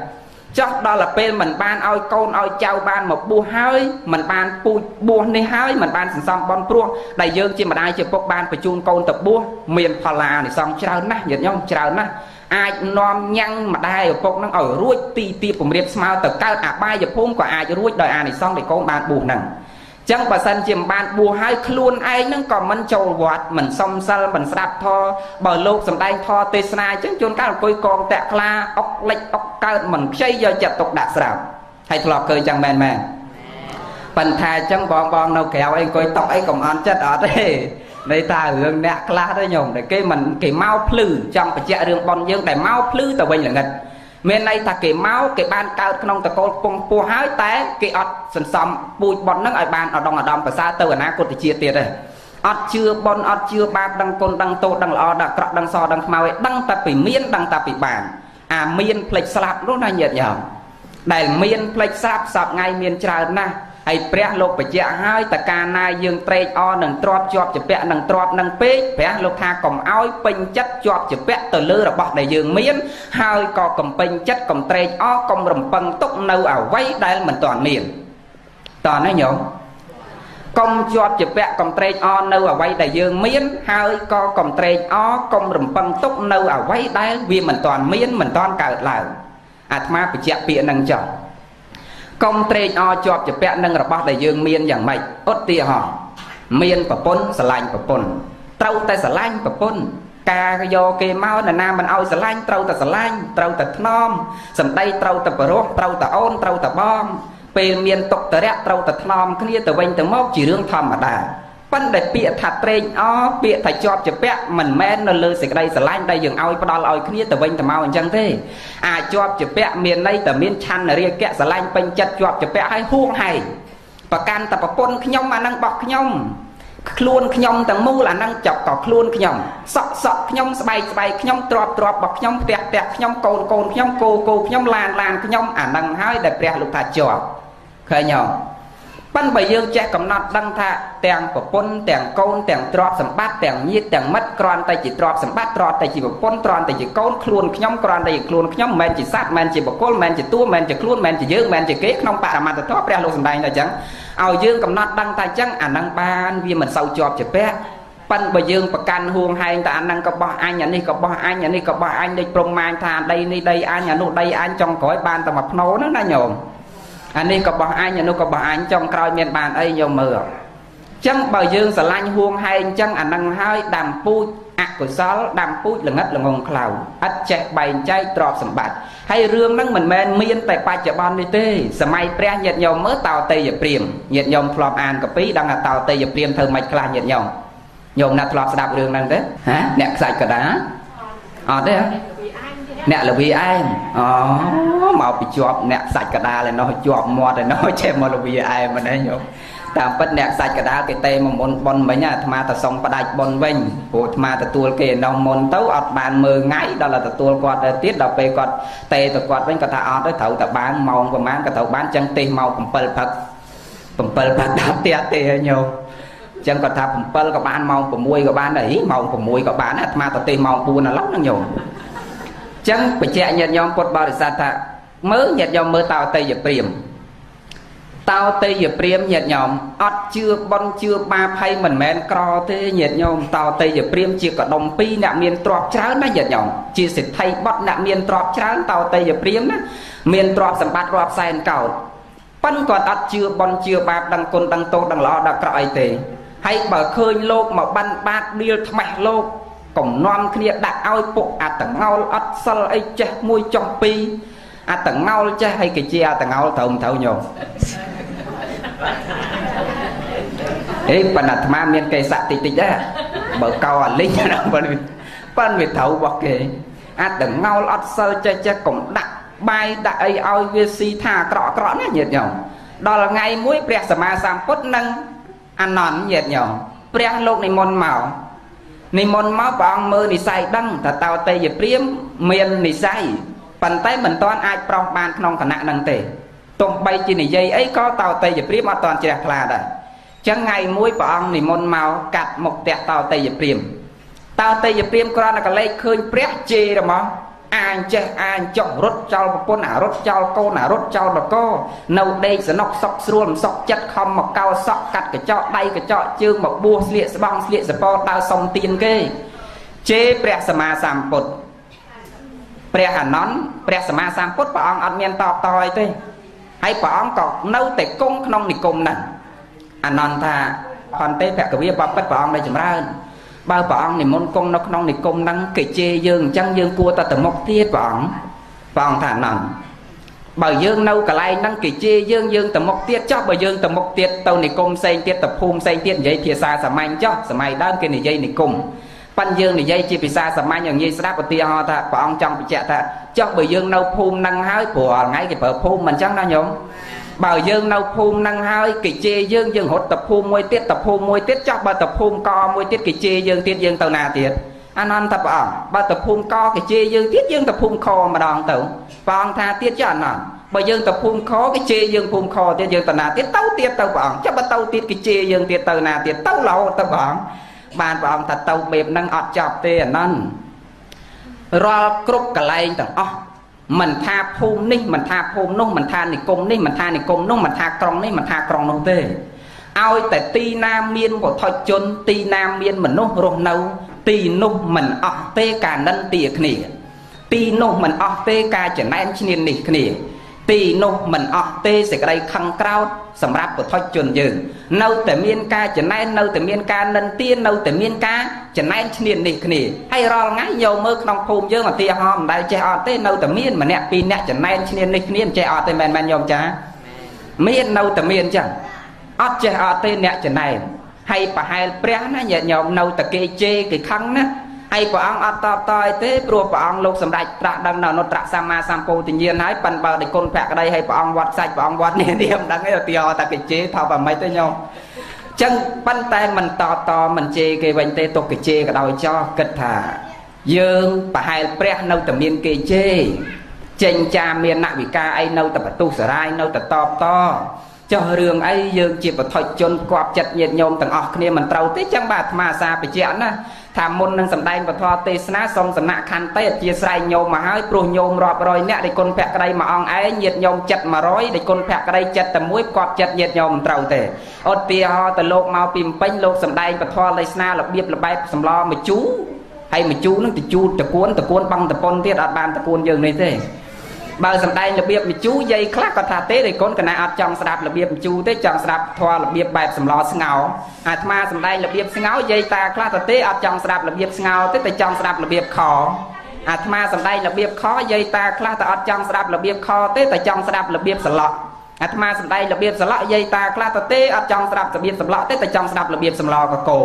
ចោះដល់ទៅពេលមិនបានឲ្យកូនឲ្យចៅបានមកបួសហើយមិនបានពូជបួសនេះហើយមិនបានសន្សំបន់ព្រោះដែលយើងជាម្ដាយជាពុកបានបញ្ជូនកូនទៅបួសមានផលអានិសង្សច្រើនណាស់ញាតិញោមច្រើនណាស់អាចនាំញ៉ាំងម្ដាយឪពុកនឹងឲ្យរួចទីទីពម្រាបស្មើទៅកើតអបាយភូមិក៏អាចរួចដោយអានិសង្សដែលកូនបានបួសហ្នឹង ចឹងបើសិនជាមិនបានបួសហើយខ្លួនឯងនឹងក៏មិនចូលវត្តមិនសំសិលមិនស្ដាប់ធម៌បើលោកសំដែងធម៌ទេសនាចឹងជួនកាលអង្គុយកងតាក់ខ្លាអុកលិចអុកកើតមិនខ្ចីយកចិត្តទុកដាក់ស្រាប់ហើយធ្លាប់ឃើញចឹងមែនមែនប៉ុន្តែចឹងបងបងនៅក្រៅអីអង្គុយតុកអីកុំអន់ចិត្តអត់ទេន័យថារឿងអ្នកខ្លះទេញោមតែគេមិនគេមកភ្លឺចង់បញ្ជាក់រឿងប៉ុនយើងដែលមកភ្លឺទៅវិញល្ងិត មានន័យថាគេមកគេបានកើតក្នុងតកូលពងពោះហើយតែគេអត់សន្សំពូជប៉ុនហ្នឹងឲ្យបានឧត្តមឧត្តមប្រសើរទៅអនាគតជាតិទៀតទេអត់ជឿប៉ុនអត់ជឿបាបដឹងគុណដឹងទោសដឹងល្អដឹងអាក្រក់ដឹងសដឹងខ្មៅឯងដឹងតែពីមានដឹងតែពីបានអាមានផ្លេចស្លាប់នោះណាញាតិញោមដែលមានផ្លេចស្លាប់សពថ្ងៃមានច្រើនណាស់ ហើយព្រះលោកបញ្ជាក់ហើយតកាលណាយើងត្រេកអរនឹងទ្របជាប់ជាពាក់នឹងទ្របនឹងពេកព្រះលោកថាកុំឲ្យពេញចិត្តជាប់ជាពាក់ទៅលើរបស់ដែលយើងមាន ហើយក៏កំពេញចិត្តកុំត្រេកអរកុំរំពឹងទុកនៅអ្វីដែលមិនទាន់មានតើណាញោមកុំជាប់ជាពាក់កុំត្រេកអរនៅអ្វីដែលយើងមាន ហើយក៏កុំត្រេកអរកុំរំពឹងទុកនៅអ្វីដែលវាមិនទាន់មានមិនទាន់កើតឡើងអាត្មាបញ្ជាក់ពាក្យនឹងចោះ កុំត្រេកអរជាប់ជាពាក់នឹងរបស់ដែលយើងមានយ៉ាងម៉េចឧទាហរណ៍មានប្រពន្ធស្រឡាញ់ប្រពន្ធត្រូវតែស្រឡាញ់ប្រពន្ធការយកគេមកនរណាមិនឲ្យស្រឡាញ់ត្រូវតែស្រឡាញ់ត្រូវតែថ្នមសម្ដីត្រូវតែបរោះត្រូវតែអូនត្រូវតែបងពេលមានទុកតរៈត្រូវតែថ្នមគ្នាទៅវិញទៅមកជារឿងធម្មតា ប៉ុន្តែពាក្យថាត្រេកអរពាក្យថាជាប់ជាពាក់មិនមែននៅលើសេចក្តីស្រឡាញ់ដែលយើងឲ្យផ្ដល់ឲ្យគ្នាទៅវិញទៅមកអញ្ចឹងទេអាចជាប់ជាពាក់មានន័យតែមានឆន្ទរាគៈស្រឡាញ់ពេញចិត្តជាប់ជាពាក់ឲ្យហួងហែងប្រកាន់តែប្រពន្ធខ្ញុំអានឹងបោះខ្ញុំខ្លួនខ្ញុំទាំងមូលអានឹងចាប់តខ្លួនខ្ញុំសក់សក់ខ្ញុំស្បែកស្បែកខ្ញុំទ្របទ្របរបស់ខ្ញុំផ្ទះផ្ទះខ្ញុំកូនកូនខ្ញុំគោគោខ្ញុំឡានឡានខ្ញុំអានឹងហើយដែលព្រះលោកថាជាប់ឃើញអត់ ប៉ិនបើយើងចេះកំណត់ដឹងថាទាំងប្រពន្ធទាំងកូនទាំងទ្រព្យសម្បត្តិទាំងញាតិទាំងមិត្តគ្រាន់តែជាទ្រព្យសម្បត្តិគ្រាន់តែជាប្រពន្ធគ្រាន់តែជាកូនខ្លួនខ្ញុំគ្រាន់តែជាខ្លួនខ្ញុំមិនមែនជាសត្វមិនមែនជាបុគ្គលមិនមែនជាតួមិនមែនជាខ្លួនមិនមែនជាយើងមិនមែនជាគេក្នុងបរមត្តធម៌ព្រះលោកសម្ដែងថាអញ្ចឹងឲ្យយើងកំណត់ដឹងថាអញ្ចឹងអានឹងបានវាមិនសូវជាប់ជាពាក់ប៉ិនបើយើងប្រកាន់ហួងហែងតែអានឹងក៏បោះអញអានេះក៏បោះអញអានេះក៏បោះអញដូចព្រំម៉ាញថាដីនេះដីអញអានោះដីអញចង់ក្រោយបានតែមួយភ្នោហ្នឹងណាញោម អានេះក៏បោះអញអានោះក៏បោះអញចុងក្រោយមានបានអីយកមើលចឹងបើយើងស្រឡាញ់ហួងហែងចឹងអានឹងហើយដាំពូជអកុសលដាំពូជល្ងិតល្ងងខ្លៅឥតចេះបែងចែកទ្រព្យសម្បត្តិហើយរឿងហ្នឹងមិនមែនមានតែបច្ចុប្បន្ននេះទេសម័យព្រះញាតិញោមមើលតោតេយព្រាមញាតិញោមធ្លាប់អានកពីដឹងថាតោតេយព្រាមធ្វើម៉េចខ្លះញាតិញោមញោមណាត់ធ្លាប់ស្ដាប់រឿងហ្នឹងទេហាអ្នកខ្សាច់កដាអត់ទេ អ្នកលវីឯងអូមកពីជាប់អ្នកសាច់កដាលឯនោះជាប់មាត់ឯនោះចេះមកលវីឯងមិនឯងញោមតាមពិតអ្នកសាច់កដាលគេតេមកមុនប៉ុនមិញអាត្មាទៅសុំផ្ដាច់ប៉ុនវិញព្រោះអាត្មាទទួលគេនោះមុនទៅអត់បានមើលថ្ងៃដល់តែទទួលគាត់ទៅទៀតដល់ពេលគាត់តេទៅគាត់វិញគាត់ថាអត់ទៅត្រូវតែបានម៉ោងប្រហែលក៏ត្រូវបានចឹងទេសមក7ព្រឹក7ព្រឹកដល់ផ្ទះទេញោមចឹងគាត់ថា7ក៏បានម៉ោង6ក៏បានដែរម៉ោង6ក៏បានអាត្មាទៅទេសម៉ោង4ឥឡូវហ្នឹងញោម ចឹងបញ្ជាក់ញាតិញោមពុទ្ធបរិស័ទថាមើលញាតិញោមមើលតោតេយព្រាមតោតេយព្រាមញាតិញោមអត់ជឿបន់ជឿបាបហើយមិនមែនក្រទេញាតិញោមតោតេយព្រាមជាកដុំពីរអ្នកមានទ្រព្យច្រើនណាញាតិញោមជាសិទ្ធិបត់អ្នកមានទ្រព្យច្រើនតោតេយព្រាមណាមានទ្រព្យសម្បត្តិរាប់សែនកោដប៉ិនគាត់អត់ជឿបន់ជឿបាបដឹងគុណដឹងទោសដឹងល្អដឹងក្រក់អីទេហើយបើឃើញលោកមកបានបាតដៀលថ្មេះលោក កំនំគ្នាដាក់ឲ្យពុកអតងោលអត់សិលអីចេះមួយចុះពីរអតងោលចេះហើយគេជាអតងោលត្រូវត្រូវញោមអេបណ្ឌអាត្មាមានកេសៈតិចតិចដែរបើកោអាលិញណាប៉ុនប៉ុនវាត្រូវរបស់គេអតងោលអត់សិលចេះចេះកុំដាក់បាយដាក់អីឲ្យវាស៊ីថាអាក្រក់អាក្រក់ណាញាតិញោមដល់ថ្ងៃមួយព្រះសម្មាសម្ពុទ្ធនឹងអនន្តញាតិញោមព្រះលោកនិមន្តមក និមន្តមកព្រះអង្គមើលនិស័យដឹងថាតោតេយព្រាមមាននិស័យប៉ុន្តែមិនទាន់អាចប្រោសបានក្នុងគណៈនឹងទេទំបីជានិយាយអីក៏តោតេយព្រាមអត់តាន់ជ្រះថ្លាដែរចឹងថ្ងៃមួយព្រះអង្គនិមន្តមកកាត់មុខផ្ទះតោតេយព្រាមតោតេយព្រាមគ្រាន់តែកលេចឃើញព្រះជេរមក អាញចេះអាញចុះរត់ចោលប្រពន្ធអារត់ចោលកូនអារត់ចោលនគរនៅដេកសនុកសុកស្រួលមិនសុកចិត្តខំមកកោសក់កាត់កញ្ចក់ដៃកញ្ចក់ជើងមកបួសស្លៀកស្បង់ស្លៀកសពតដើរសុំទៀនគេជេរព្រះសម្មាសម្ពុទ្ធព្រះអនន្តព្រះសម្មាសម្ពុទ្ធព្រះអង្គអត់មានតបតអីទេហើយព្រះអង្គក៏នៅតែគង់ក្នុងនិគមហ្នឹងអនន្តថាផន្តិភគវិបបិទ្ធព្រះអង្គដែលចម្រើន បើព្រះអង្គនិមន្តគង់នៅក្នុងនិគមហ្នឹងគេជេរយើងអញ្ចឹងយើងគួរតែទៅមុខទៀតព្រះអង្គព្រះអង្គថាណងបើយើងនៅកន្លែងហ្នឹងគេជេរយើងយើងទៅមុខទៀតចុះបើយើងទៅមុខទៀតទៅនិគមផ្សេងទៀតទៅភូមិផ្សេងទៀតនិយាយភាសាសាមញ្ញចុះសម័យដើមគេនិយាយនិគមប៉ិនយើងនិយាយជាភាសាសាមញ្ញឲ្យងាយស្ដាប់ឧទាហរណ៍ថាព្រះអង្គចង់បញ្ជាក់ថាចុះបើយើងនៅភូមិហ្នឹងហើយព្រោះរាល់ថ្ងៃគេប្រើភូមិមិនអញ្ចឹងណាញោម បើយើងនៅភូមិហ្នឹងហើយគេជេរយើងយើងរត់ទៅភូមិមួយទៀតទៅភូមិមួយទៀតចោះបើទៅភូមិកមួយទៀតគេជេរយើងទៀតយើងទៅណាទៀតអានន្តព្រះអង្គបើទៅភូមិកគេជេរយើងទៀតយើងទៅភូមិខម្ដងទៅព្រះអង្គថាទៀតចុះអានន្តបើយើងទៅភូមិខគេជេរយើងភូមិខទៀតយើងទៅណាទៀតទៅទៀតទៅព្រះអង្គចាំបើទៅទៀតគេជេរយើងទៀតទៅណាទៀតទៅរហូតទៅព្រះអង្គបានព្រះអង្គថាទៅបែបហ្នឹងអត់ចប់ទេអានន្តរាល់គ្រប់កន្លែងទាំងអស់ មិនថាភូមិនេះមិនថាភូមិនោះមិនថានិគមនេះមិនថានិគមនោះមិនថាក្រុងនេះមិនថាក្រុងនោះទេឲ្យតែទីណាមានវត្ថុជនទីណាមានមនុស្សរស់នៅ ទីនោះមិនអស់ទេការនិនទាគ្នា ទីនោះមិនអស់ទេការចំណែនឈ្នាននេះគ្នា ទីនោះមិនអស់ទេសេចក្តីខឹងក្រោតសម្រាប់ពុទ្ធជនយើង នៅតែមានការចំណែននៅតែមានការនិន្ទានៅតែមានការចំណែនឈ្នាននេះគ្នាហើយរាល់ថ្ងៃយកមើលក្នុងភូមិយើងឧទាហរណ៍មិនដែលចេះអត់ទេនៅតែមានម្នាក់ពីរនាក់ចំណែនឈ្នាននេះគ្នាមិនចេះអត់ទេមែនមែនញោមចាមាននៅតែមានចឹងអត់ចេះអត់ទេអ្នកចំណែនហើយប្រហែលព្រះណាញាតិញោមនៅតែគេជេរគេខឹងណា ហើយព្រះអង្គអត់តបតអីទេព្រោះព្រះអង្គលោកសម្ដេចត្រាស់ដឹងនៅអនុត្តរសម្មាសម្ពោធិញ្ញាណហើយប៉ិនបើដោយគុណភក្តីហើយព្រះអង្គវត្តសាច់ព្រះអង្គវត្តនេះនេះមិនដឹងទេឧទាហរណ៍តែគេជេរថាបើមិនទេញោមចឹងប៉ុន្តែមិនតបតមិនជេរគេវិញទេទុកគេជេរក៏ដោយចោះគិតថាយើងប្រហែលព្រះនៅតែមានគេជេរចេញចាមានណវិការអីនៅតែបន្ទុះសរាយនៅតែតបតចុះរឿងអីយើងជាបឋិជនគប់ចិត្តញាតញោមទាំងអស់គ្នាមិនត្រូវទេចឹងបាទអាត្មាសាបញ្ជាក់ណា ថាមុននឹងសម្ដែងពធទេសនាសូមសំណាក់ខន្តីអធិស្ឋានញោមមកហើយព្រោះញោមរាប់រយនាក់ដែលគុណភក្តីមួយអង្គឯងញាតញោមចិត្ត100ដែលគុណភក្តីចិត្តតែមួយគាត់ចិត្តញាតញោមមិនត្រូវទេឧទាហរណ៍ទៅលោកមកពីម្ពិញលោកសម្ដែងពធទេសនារបៀបលបែបសម្លមជូរហើយមជូរនឹងតជូរតគួនតគួនបងតប៉ុនទៀតអត់បានតគួនយើងនេះទេ បើសំដែងរបៀបមជូរយាយខ្លះគាត់ថាទេដែលកូនកណាអត់ចង់ស្ដាប់របៀបមជូរទេចង់ស្ដាប់ធម៌របៀបបែបសម្លស្ងោអាត្មាសំដែងរបៀបស្ងោយាយតាខ្លះទៅទេអត់ចង់ស្ដាប់របៀបស្ងោទេតែចង់ស្ដាប់របៀបខអាត្មាសំដែងរបៀបខយាយតាខ្លះតែអត់ចង់ស្ដាប់របៀបខទេតែចង់ស្ដាប់របៀបស្លក់ អាត្មាសំដែងរបៀបស្លក់យាយតាខ្លះទៅទេអត់ចង់ស្ដាប់របៀបសម្លក់ទេតែចង់ស្ដាប់របៀបសម្លកកោ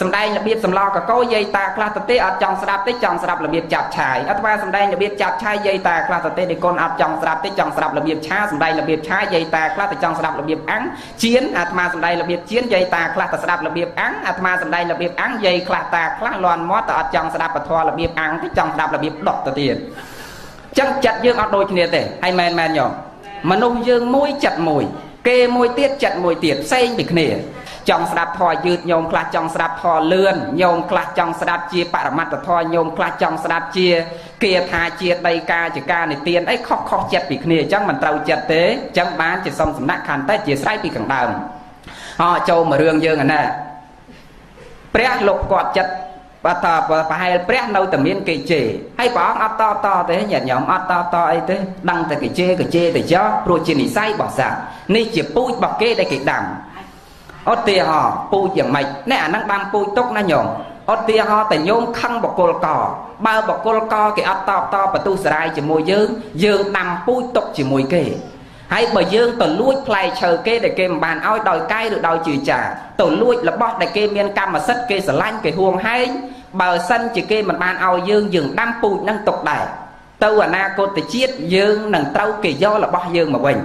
សំដែងរបៀបសម្លកកោយាយតាខ្លះទៅទេអត់ចង់ស្ដាប់ទេចង់ស្ដាប់របៀបចាប់ឆាយអាត្មាសំដែងរបៀបចាប់ឆាយយាយតាខ្លះទៅទេនិគុណអត់ចង់ស្ដាប់ទេចង់ស្ដាប់របៀបឆាសំដែងរបៀបឆាយាយតាខ្លះទៅចង់ស្ដាប់របៀបអាំងជៀនអាត្មាសំដែងរបៀបជៀនយាយតាខ្លះទៅស្ដាប់របៀបអាំងអាត្មាសំដែងរបៀបអាំងយាយខ្លះតាខ្លះលន់មាត់តែអត់ចង់ស្ដាប់ពធរបៀបអាំងទេចង់ស្ដាប់របៀបដុតទៅទៀតចឹងចិត្តយើងអត់ដូចគ្នាទេហើយមែនមែនយោ មនុស្សយើងមួយចិត្តមួយ គេមួយទៀតចិត្តមួយទៀតផ្សេងពីគ្នាចង់ស្ដាប់ធម៌យឺតញោមខ្លះចង់ស្ដាប់ធម៌លឿនញោមខ្លះចង់ស្ដាប់ជាបរមត្តធម៌ញោមខ្លះចង់ស្ដាប់ជាគាថាជាដីកាជាការនិទានអីខុសខុសចិត្តពីគ្នាអញ្ចឹងមិនត្រូវចិត្តទេអញ្ចឹងបានជាសុំសំណាក់ខន្តិជាស្រ័យពីខាងដើមអចូលមករឿងយើងអាណាព្រះលោកគាត់ចិត្ត បើតប្រហែលព្រះនៅតែមានគេជេរហើយព្រះអង្គអត់តតទេញាតិញោមអត់តតអីទេដឹងតែគេជេរក៏ជេរទៅចោះព្រោះជានិស័យរបស់សត្វនេះជាពូជរបស់គេដែលគេដាំឧទាហរណ៍ពូជយ៉ាងម៉េចនេះអានឹងដាំពូជទុកណាញោមឧទាហរណ៍តែញោមខឹងបកុលកបើបកុលកគេអត់តបតបទុសរាយជាមួយយើងយើងដាំពូជទុកជាមួយគេ ហើយបើយើងទៅលួចផ្លែឈើគេដែលគេមិនបានឲ្យដោយកាយឬដោយជឿចាទៅលួចរបស់ដែលគេមានកម្មសិទ្ធិគេស្រឡាញ់គេហួងហែងបើសិនជាគេមិនបានឲ្យយើងយើងដាំពូជនឹងទុកដែរទៅអនាគតជាតិយើងនឹងត្រូវគេយករបស់យើងមកវិញ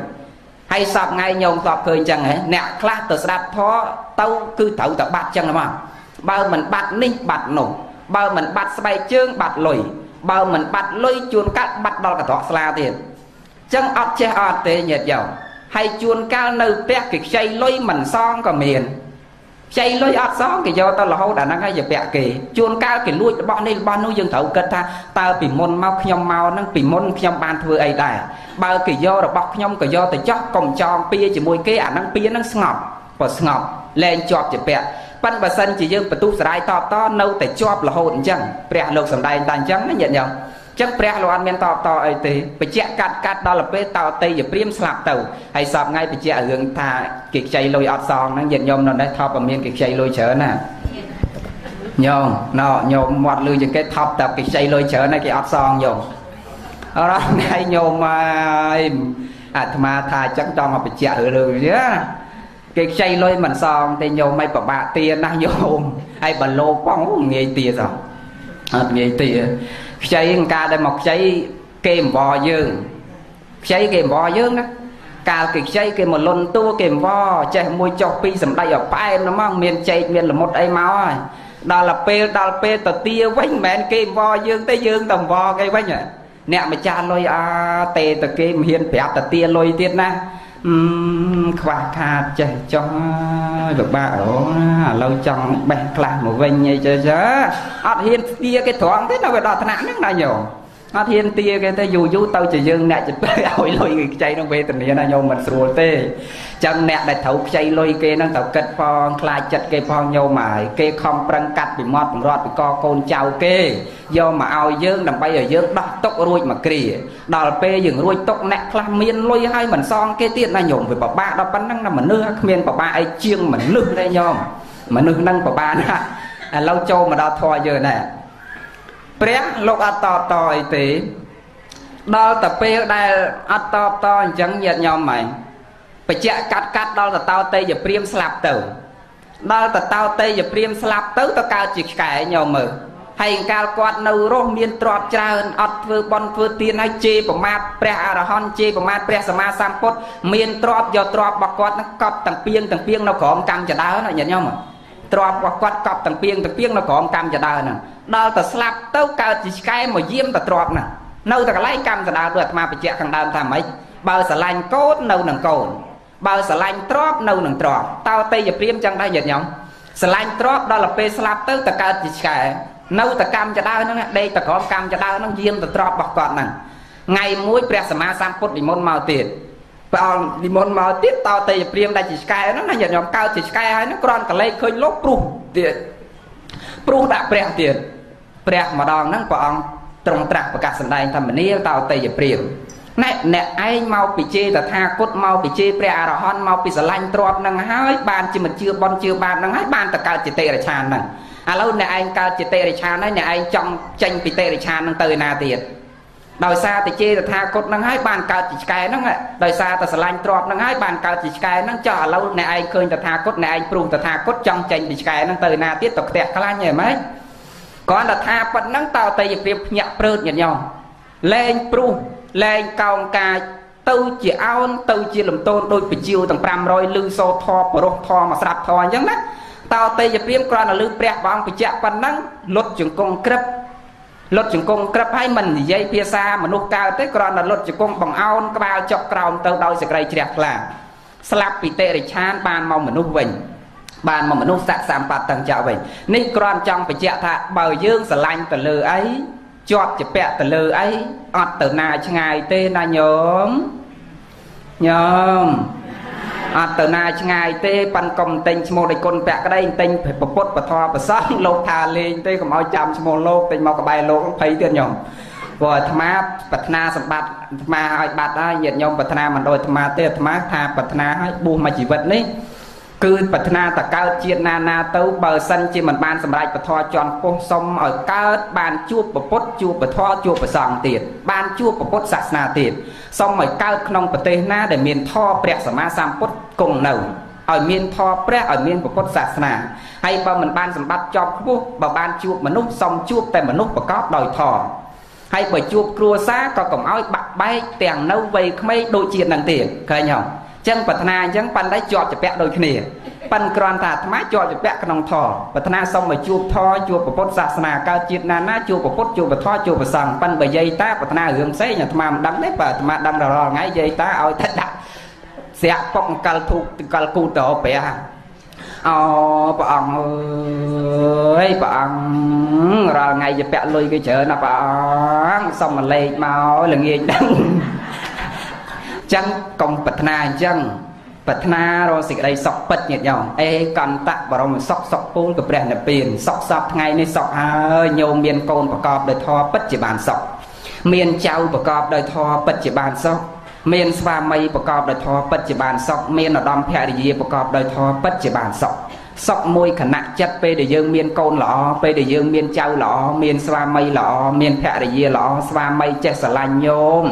ហើយសពថ្ងៃញោមធ្លាប់ឃើញចឹងហ៎អ្នកខ្លះទៅស្ដាប់ធម៌ទៅគឺត្រូវតែបាត់ចឹងហ្មងបើមិនបាត់នេះបាត់នោះបើមិនបាត់ស្បែកជើងបាត់លុយបើមិនបាត់លុយជួនកាត់បាត់ដល់កត្រកស្លាទៀត ចឹងអត់ចេះអត់ទេញាតិយោហើយជួនកាលនៅផ្ទះគេខ្ចីលុយមិនសងក៏មានខ្ចីលុយអត់សងគេយកទៅរហូតអាហ្នឹងហើយយកពាក់គេជួនកាលគេលួចរបស់នេះរបស់នោះយើងត្រូវគិតថាតើពីមុនមកខ្ញុំមកហ្នឹងពីមុនខ្ញុំបានធ្វើអីដែរបើគេយករបស់ខ្ញុំក៏យកទៅចោះកុំចងពៀជាមួយគេអាហ្នឹងពៀហ្នឹងស្ងប់បើស្ងប់លែងជាប់ជាពាក់ប៉ិនបើសិនជាយើងបន្ទុះសរាយតបតនៅតែជាប់រហូតអញ្ចឹងព្រះលោកសំដែងតែអញ្ចឹងណាញាតិញោម ចឹងព្រះលោកអត់មានតបតអីទេបច្ចៈកាត់កាត់ដល់ពេលតោតីយព្រាមស្លាប់ទៅហើយសពថ្ងៃបច្ចៈរឿងថាគេខ្ចីលុយអត់សងហ្នឹងញាតិញោមនៅនេះថប់តែមានគេខ្ចីលុយច្រើនណាញោមណោញោមមាត់លឺជាងគេថប់តែគេខ្ចីលុយច្រើនហើយគេអត់សងញោមអរថ្ងៃញោមហើយអាត្មាថាអញ្ចឹងចង់ឲ្យបច្ចៈរឿងនេះគេខ្ចីលុយមិនសងទេញោមមិនពិបាកទាណាស់ញោមហើយបើលោកផងងាយទាសោះអត់ងាយទា ខ្ចីការដែលមកខ្ចីគេអង្វរយើងខ្ចីគេអង្វរយើងណាកាលគេខ្ចីគេមកលុនតួគេអង្វរចេះមួយចុះពីសម្ដេចឲ្យប៉ែនហ្មងមានចេកមានល្មុតអីមកហើយដល់ទៅពេលដល់ពេលទៅទាវិញមិនមែនគេអង្វរយើងទេយើងទៅអង្វរគេវិញអ្នកម្ចាស់លុយអាទេទៅគេមិនហ៊ានប្រាប់ទៅទាលុយទៀតណា ខ្វះខាតចេះចង់ហើយពិបាកអូឥឡូវចង់បេះខ្លះមកវិញអីចេះចេះអត់ហ៊ានស្ទាគេត្រង់ទេនៅវាដល់ថ្នាក់ហ្នឹងណាញោមអត់ហ៊ានទាគេទៅយូរយូរទៅជាយើងអ្នកទៅឲ្យលុយគេខ្ចីនឹងវេទនាណាញោមមិនស្រួលទេ ចឹងអ្នកដែលត្រូវខ្ចីលុយគេនឹងត្រូវគិតផងខ្លាចចិត្តគេផងញោមហើយគេខំប្រឹងកាត់ពីមាត់បង្រត់ពីកកូនចៅគេយកមកឲ្យយើងដើម្បីឲ្យយើងដោះទុករួចមកគ្រាដល់ពេលយើងរួចទុកអ្នកខ្លះមានលុយហើយមិនសងគេទៀតណាញោមវាពិបាកដល់ប៉ុណ្ណឹងណាមនុស្សគ្មានពិបាកអីជាងមនុស្សទេញោមមនុស្សនឹងពិបាកណាឥឡូវចូលមកដល់ធម៌យើងដែរព្រះលោកអត់តបតអីទេដល់តែពេលដែលអត់តបតអញ្ចឹងញាតញោមហ្មង បច្ចៈកាត់កាត់ដល់តតោតេយព្រាមស្លាប់ទៅដល់តតោតេយព្រាមស្លាប់ទៅទៅកើតជាឆ្កែញោមមើលហើយកាលគាត់នៅរស់មានទ្រព្យច្រើនអត់ធ្វើបន់ធ្វើទានហើយជេរប្រមាថព្រះអរហន្តជេរប្រមាថព្រះសម្មាសម្ពុទ្ធមានទ្រព្យយកទ្រព្យរបស់គាត់នឹងកប់ទាំងពីងទាំងពីងនៅក្រោមកម្មចដើណាញាតិញោមទ្រព្យរបស់គាត់កប់ទាំងពីងទាំងពីងនៅក្រោមកម្មចដើហ្នឹងដល់តែស្លាប់ទៅកើតជាឆ្កែមកយាមតែទ្រព្យហ្នឹងនៅតែកន្លែងកម្មចដើដូចអាត្មាបញ្ជាក់ខាងដើមថាម៉េចបើស្រឡាញ់កូននៅនឹងកូន បើស្រឡាញ់ទ្របនៅនឹងទ្របតើតេយព្រាមចឹងដែរញាតិញោមស្រឡាញ់ទ្របដល់ទៅពេលស្លាប់ទៅតកើតជាឆ្កែនៅតកម្មចដើហ្នឹងដេកតក្រមកម្មចដើហ្នឹងយាមទៅទ្របរបស់គាត់ហ្នឹងថ្ងៃមួយព្រះសម្មាសម្ពុទ្ធនិមន្តមកទៀតព្រះអង្គនិមន្តមកទៀតតើតេយព្រាមដែលជាឆ្កែហ្នឹងណាញាតិញោមកើតជាឆ្កែហើយហ្នឹងគ្រាន់កលេចឃើញលោកព្រុសទៀតព្រុសដាក់ព្រះទៀតព្រះម្ដងហ្នឹងព្រះអង្គទ្រង់ត្រាស់ប្រកាសសម្ដែងថាមនាលតើតេយព្រាម ណែអ្នកឯងមកពីជេតថាគតមកពីជេព្រះអរហន្តមកពីស្រឡាញ់ទ្របនឹងហើយបានជាមិនជឿបនជឿបាបនឹងហើយបានទៅកើតចិត្តរិឆាននឹងឥឡូវអ្នកឯងកើតចិត្តរិឆានហើយអ្នកឯងចង់ចេញពីតិរិឆាននឹងទៅឯណាទៀតដោយសារតែជេតថាគតនឹងហើយបានកើតជាឆ្កែនឹងដោយសារតែស្រឡាញ់ទ្របនឹងហើយបានកើតជាឆ្កែនឹងចុះឥឡូវអ្នកឯងឃើញតថាគតអ្នកឯងព្រុសតថាគតចង់ចេញពីឆ្កែនឹងទៅឯណាទៀតទៅផ្ទះខ្លាញ់ហ៎ម៉េចគ្រាន់តែថាប៉ុណ្ណឹងតើតេយព្រាបភ្ញាក់ព្រឺតញាតិញោមលែងព្រុស លែងកោងកាចទៅជាអោនទៅជាលំទោនដូចបជាវទាំង500លឺសោធបរោះធមកស្រាប់ធអញ្ចឹងណាតោទេយព្រាមគ្រាន់តែលឺព្រះព្រះអង្គបញ្ជាក់ប៉ុណ្ណឹងលុតជង្គង់ក្រឹបលុតជង្គង់ក្រឹបហើយមិននិយាយភាសាមនុស្សកើតទេគ្រាន់តែលុតជង្គង់បង្អោនក្បាលចុកក្រោមទៅដោយសេចក្តីជ្រះថ្លាស្លាប់ពីតិរិឆានបានមកមនុស្សវិញបានមកមនុស្សស័កសម្បត្តិទាំងចៅវិញនេះគ្រាន់ចង់បញ្ជាក់ថាបើយើងស្រឡាញ់ទៅលើអី ជាប់ជាពាក់ទៅលើអីអត់ទៅណាឆ្ងាយទេណាញោមញោមអត់ទៅណាឆ្ងាយទេប៉ាន់កុំទិញឈ្មោះដោយគុណពាក់ក្តីទិញប្រពុតពធប្រសងលោកថាលេងទេកុំឲ្យចាំឈ្មោះលោកទិញមកក្បែរលោកភ័យទៀតញោមព្រោះអាត្មាប្រាថ្នាសម្បត្តិអាត្មាឲ្យបាត់ហើយញាតិញោមប្រាថ្នាមិនដូចអាត្មាទេអាត្មាថាប្រាថ្នាឲ្យបួសមួយជីវិតនេះ គឺប្រាថ្នាតកើតជាតិណាណាទៅបើសិនជាមិនបានសម្រេចពធជន់ពុះសុំឲ្យកើតបានជួបពុទ្ធជួបពធជួបប្រសងទៀតបានជួបពុទ្ធសាសនាទៀតសុំឲ្យកើតក្នុងប្រទេសណាដែលមានធម៌ព្រះសម្មាសម្ពុទ្ធគង់នៅឲ្យមានធម៌ព្រះឲ្យមានពុទ្ធសាសនាហើយបើមិនបានសម្បត្តិជាប់ខ្ពស់បើបានជួបមនុស្សសុំជួបតែមនុស្សប្រកបដោយធម៌ហើយបើជួបគ្រួសារក៏កុំឲ្យបាក់បែកទាំងនៅវ័យក្មេងដូចជានឹងទៀតឃើញទេ ចឹងប្រាថ្នាអញ្ចឹងប៉ិនតែជាប់ជាពាក់ដូចគ្នាប៉ិនគ្រាន់តែអាត្មាជាប់ជាពាក់ក្នុងធម៌ប្រាថ្នាសុំឲ្យជួបធម៌ជួបពុទ្ធសាសនាកើតជាតិណាណាជួបពុទ្ធជួបធម៌ជួបប្រសង្ឃប៉ិនបើយាយតាប្រាថ្នារឿងផ្សេងអាត្មាមិនដឹងទេបើអាត្មាដឹងរាល់ថ្ងៃយាយតាឲ្យតែដាក់ស្រាក់ពុកកលធូកកលគូតោព្រះអូព្រះអង្គអើយព្រះអង្គរាល់ថ្ងៃជាពាក់លុយគេច្រើនណាព្រះអង្គសុំមកលេខមកល្ងាចដឹង ចឹងកុំប្រាថ្នាអញ្ចឹងប្រាថ្នារកសេចក្តីសុខពិតញាតិញោមអេកន្តៈបរមសុខសុខពូលក៏ព្រះនិព្វានសុខសពថ្ងៃនេះសុខហើយញោមមានកូនប្រកបដោយធម៌ពិតជាបានសុខមានចៅប្រកបដោយធម៌ពិតជាបានសុខមានស្វាមីប្រកបដោយធម៌ពិតជាបានសុខមានឧត្តមភរិយាប្រកបដោយធម៌ពិតជាបានសុខ សុខមួយខណៈចិត្តពេលដែលយើងមានកូនល្អពេលដែលយើងមានចៅល្អមានស្វាមីល្អមានភរិយាល្អស្វាមីចេះស្រឡាញ់ញោម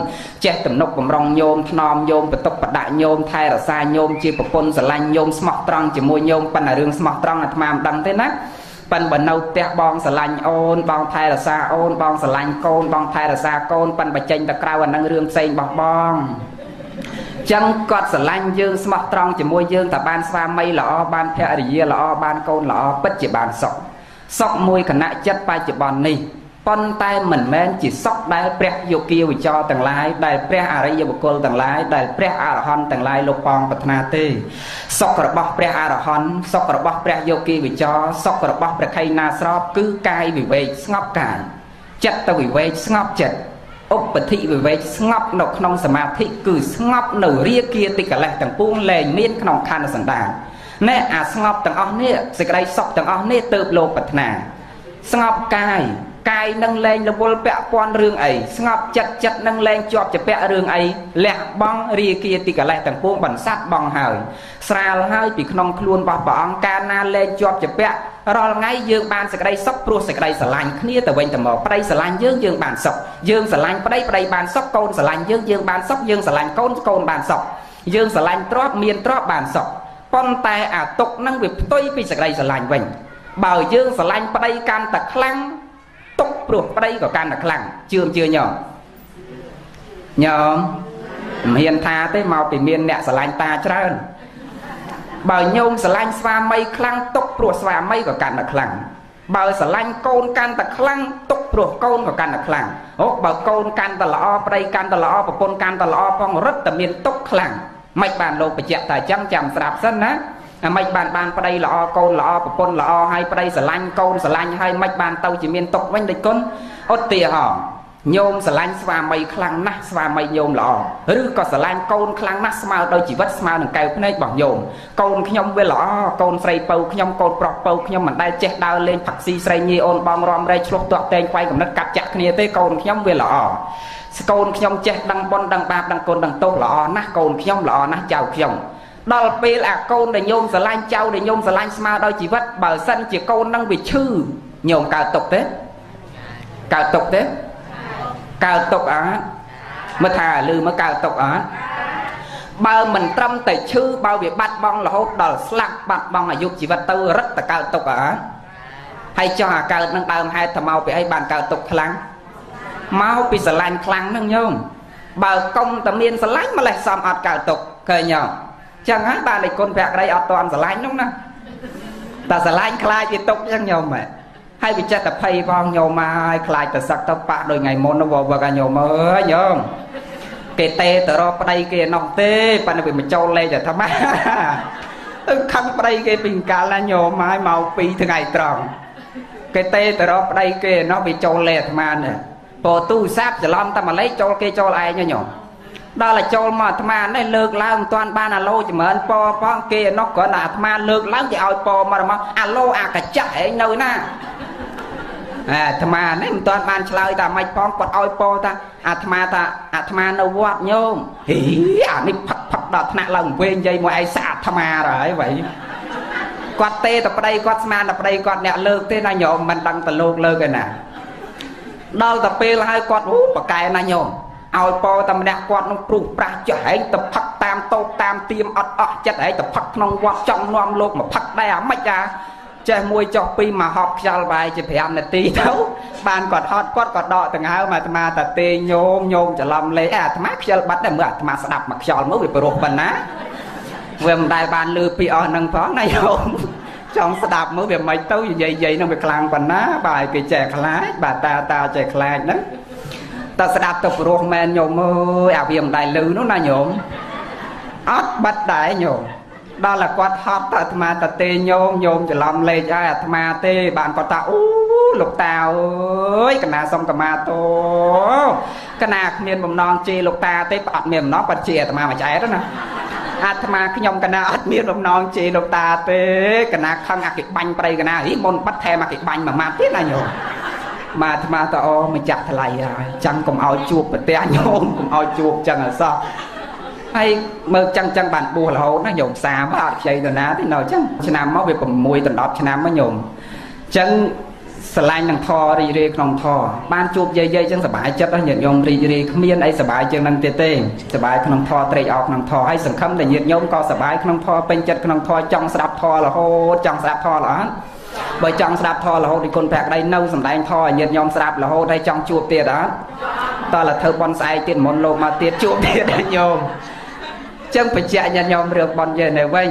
ចេះទំនុកបំរុងញោមថ្នមញោមបន្ទុកបដាក់ញោមថែរក្សាញោមជាប្រពន្ធស្រឡាញ់ញោមស្មោះត្រង់ជាមួយញោមប៉ុន្តែរឿងស្មោះត្រង់អាត្មាមិនដឹងទេណាប៉ិនបើនៅផ្ទះបងស្រឡាញ់អូនបងថែរក្សាអូនបងស្រឡាញ់កូនបងថែរក្សាកូនប៉ិនបើចេញទៅក្រៅអានឹងរឿងផ្សេងរបស់បង ចឹងគាត់ស្រឡាញ់យើងស្មោះត្រង់ជាមួយយើងតែបានស្វាមីល្អបានភរិយាល្អបានកូនល្អពិតជាបានសុខសុខមួយគណៈចិត្តបច្ចុប្បន្ននេះប៉ុន្តែមិនមែនជាសុខដែលព្រះយោគីវិចរទាំងឡាយដែលព្រះអរិយបុគ្គលទាំងឡាយដែលព្រះអរហន្តទាំងឡាយលោកបងប្រាថ្នាទេសុខរបស់ព្រះអរហន្តសុខរបស់ព្រះយោគីវិចរសុខរបស់ព្រះខៃណាស្របគឺកាយវិវេកស្ងប់កាយចិត្តទៅវិវេកស្ងប់ចិត្ត ឧបតិវិវេកស្ងប់នៅក្នុងសមាធិគឺស្ងប់នៅរាគាតិកលេសទាំងពួងលែងមានក្នុងខណ្ឌសន្តានណែអាស្ងប់ទាំងអស់នេះសេចក្តីសុខទាំងអស់នេះទៅលោកប្រាថ្នាស្ងប់កាយ កាយនឹងលែងរវល់ពាក់ព័ន្ធរឿងអីស្ងប់ចិត្តចិត្តនឹងលែងជាប់ជាពាក់រឿងអីលះបង់រាគាទីកលេសទាំងពួងបន្សាត់បង់ហើយស្រាលហើយពីក្នុងខ្លួនរបស់ព្រះអង្គកាលណាលែងជាប់ជាពាក់រាល់ថ្ងៃយើងបានសេចក្តីសុខព្រោះសេចក្តីស្រឡាញ់គ្នាទៅវិញទៅមកប្តីស្រឡាញ់យើងយើងបានសុខយើងស្រឡាញ់ប្តីប្តីបានសុខកូនស្រឡាញ់យើងយើងបានសុខយើងស្រឡាញ់កូនកូនបានសុខយើងស្រឡាញ់ទ្រព្យមានទ្រព្យបានសុខប៉ុន្តែអាទុកនឹងវាផ្ទុយពីសេចក្តីស្រឡាញ់វិញបើយើងស្រឡាញ់ប្តីកាន់តែខ្លាំង ទុកព្រោះប្តីក៏កាន់តែខ្លាំងជឿមជឿញោមញោមមិនហ៊ានថាទេមកពីមានអ្នកស្រឡាញ់តាច្រើនបើញោមស្រឡាញ់ស្វាមីខ្លាំងទុកព្រោះស្វាមីក៏កាន់តែខ្លាំងបើស្រឡាញ់កូនកាន់តែខ្លាំងទុកព្រោះកូនក៏កាន់តែខ្លាំងអូបើកូនកាន់តែល្អប្តីកាន់តែល្អប្រពន្ធកាន់តែល្អផងរឹតតែមានទុកខ្លាំងមិនបានលោកបញ្ជាក់តែអញ្ចឹងចាំស្រាប់សិនណា អាមិនបានបានប្តីល្អកូនល្អប្រពន្ធល្អហើយប្តីស្រឡាញ់កូនស្រឡាញ់ហើយមិនបានទៅជាមានទុកវិញដូចគុណឧទាហរណ៍ញោមស្រឡាញ់ស្វាមីខ្លាំងណាស់ស្វាមីញោមល្អឬក៏ស្រឡាញ់កូនខ្លាំងណាស់ស្មើដោយជីវិតស្មើនឹងកែវភ្នែករបស់ញោមកូនខ្ញុំវាល្អកូនស្រីពៅខ្ញុំកូនប្រុសពៅខ្ញុំមិនដែលចេះដើរលេងផាក់ស៊ីស្រីញីអូនបងរំរែកឆ្លោះតាក់តែងខ្វាយកំណត់កាប់ចាក់គ្នាទេកូនខ្ញុំវាល្អស្កូនខ្ញុំចេះដឹងបន់ដឹងបាបដឹងគុណដឹងទោសល្អណាស់កូនខ្ញុំល្អណាស់ចៅខ្ញុំ ដល់ពេលអាកូនដែលញោមស្រឡាញ់ចៅដែលញោមស្រឡាញ់ស្មើដោយជីវិតបើសិនជាកូននឹងវាឈឺញោមកើតទុកទេកើតទុកទេកើតទុកអត់មើលថាលឺមកកើតទុកអត់បើមិនត្រឹមតែឈឺបើវាបាត់បង់រហូតដល់ស្លាប់បាត់បង់អាយុជីវិតទៅរឹតតែកើតទុកអត់ហើយចោះអាកើតនឹងដើមហេតុថាមកពីអីបានកើតទុកខ្លាំងមកពីស្រឡាញ់ខ្លាំងហ្នឹងញោមបើកុំតែមានស្រឡាញ់ម្លេះសំអត់កើតទុកឃើញញោម ចឹងហើយបានលេគុណភក្តីអត់តន់ស្រឡាញ់នោះណាតែស្រឡាញ់ខ្លាចវាទុកចឹងញោមហ៎ហើយវាចិត្តតែភ័យផងញោមហើយខ្លាចទៅសឹកទៅប៉ះដោយថ្ងៃមុនវវឹកញោមអើយញោមគេទេទៅរកប្តីគេនោះទេប៉ណ្ណវាមកចូលលេខអាត្មាទៅខឹងប្តីគេពីកាលណាញោមហើយមកពីថ្ងៃត្រង់គេទេទៅរកប្តីគេនោះវាចូលលេខអាត្មានេះពោទូរស័ព្ទច្រឡំតែមួយលេខចូលគេចូលឯងញោម ដល់តែចូលមកអាត្មានេះលើកឡើងមិនទាន់បានអាឡូចម្រើនពផងគេនោះគ្រាន់តែអាត្មាលើកឡើងគេឲ្យពមកមកអាឡូអាកញ្ចក់ឯងនៅណាអាត្មានេះមិនទាន់បានឆ្លើយតាម៉េចផងគាត់ឲ្យពថាអាត្មាថាអាត្មានៅវត្តញោមហីអានេះផឹកផឹកដល់ថ្នាក់ឡើងវិញនិយាយមកឯងសាអាត្មារហើយវ៉ៃគាត់ទេតែប្តីគាត់ស្មានតែប្តីគាត់អ្នកលើកទេណាញោមមិនដឹងតែលោកលើកឯណាដល់តែពេលហើយគាត់អូប៉កែណាញោម ឲ្យពោតែម្នាក់គាត់នឹងព្រុសប្រាស់ចុះហែងទៅផឹកតាមតោកតាមទៀមអត់អស់ចិត្តហែងទៅផឹកក្នុងវត្តចង់នាំលោកមកផឹកដែរអាម៉េចអាចេះមួយចុះពីរមកហប់ខ្យល់បាយជា5នាទីទៅបានគាត់ហត់គាត់ក៏ដកដង្ហើមអាត្មាតាទេញោមញោមច្រឡំលេអាត្មាខ្យល់បាត់ដែរមើលអាត្មាស្ដាប់មកខ្យល់មើលវាព្រោះប៉ុណ្ណាវាមិនដែលបានលឺពីអស់នឹងផងណាញោមចង់ស្ដាប់មើលវាមិនទៅនិយាយនិយាយនឹងវាខ្លាំងប៉ុណ្ណា បាទគេចេះខ្លាចបាទតាតាចេះខ្លាចហ្នឹង តែស្ដាប់ទៅព្រោះមែនញោមអើយអាវាមិនដែលលឺនោះណាញោមអត់បាត់ដែរញោមដល់តែគាត់ហត់ទៅអាត្មាតទេញោមញោមច្រឡំលេខហើយអាត្មាទេ បានគាត់ថាអូលោកតាអើយកណាសុំកម្មាទោកណាគ្មានបំណងជេរលោកតាទេអត់មានបំណងគាត់ជេរអាត្មាមួយចែកណាអាត្មាខ្ញុំកណាអត់មានបំណងជេរលោកតាទេកណាខឹងអាកិបាញ់ប្រៃកណាហីមុនបាត់ថែមអាកិបាញ់មួយម៉ាត់ទៀតណាញោម មកអាត្មាតអូម្ចាស់ថ្លៃហើយចាំកុំឲ្យជួបប្រទះញោមកុំឲ្យជួបចឹងអសោះហើយមើលចឹងចឹងបានបួសរហូតណាញោមសាមអត់ខ្ចីទៅណាទេនៅចឹងឆ្នាំមកវា6ដល់10ឆ្នាំមកញោមចឹងស្រឡាញ់នឹងធររីករាយក្នុងធរបានជួបយាយយាយចឹងសប្បាយចិត្តញាតិញោមរីករាយគ្មានអីសប្បាយជាងនឹងទៀតទេសប្បាយក្នុងធរត្រេកអរក្នុងធរហើយសង្ឃឹមតែញាតិញោមក៏សប្បាយក្នុងធរពេញចិត្តក្នុងធរចង់ស្ដាប់ធររហូតចង់ស្ដាប់ធរល្អ បើចង់ស្ដាប់ធររហូតពីគុណព្រះក្តីនៅសំដែងធរឲ្យញាតិញោមស្ដាប់រហូតហើយចង់ជួបទៀតអត់តើលធ្វើបន់ស្អែកទៀតមុនលោកមកទៀតជួបទៀតញោមចឹងបញ្ជាក់ញាតិញោមរឿងបន់យើងនៅវិញ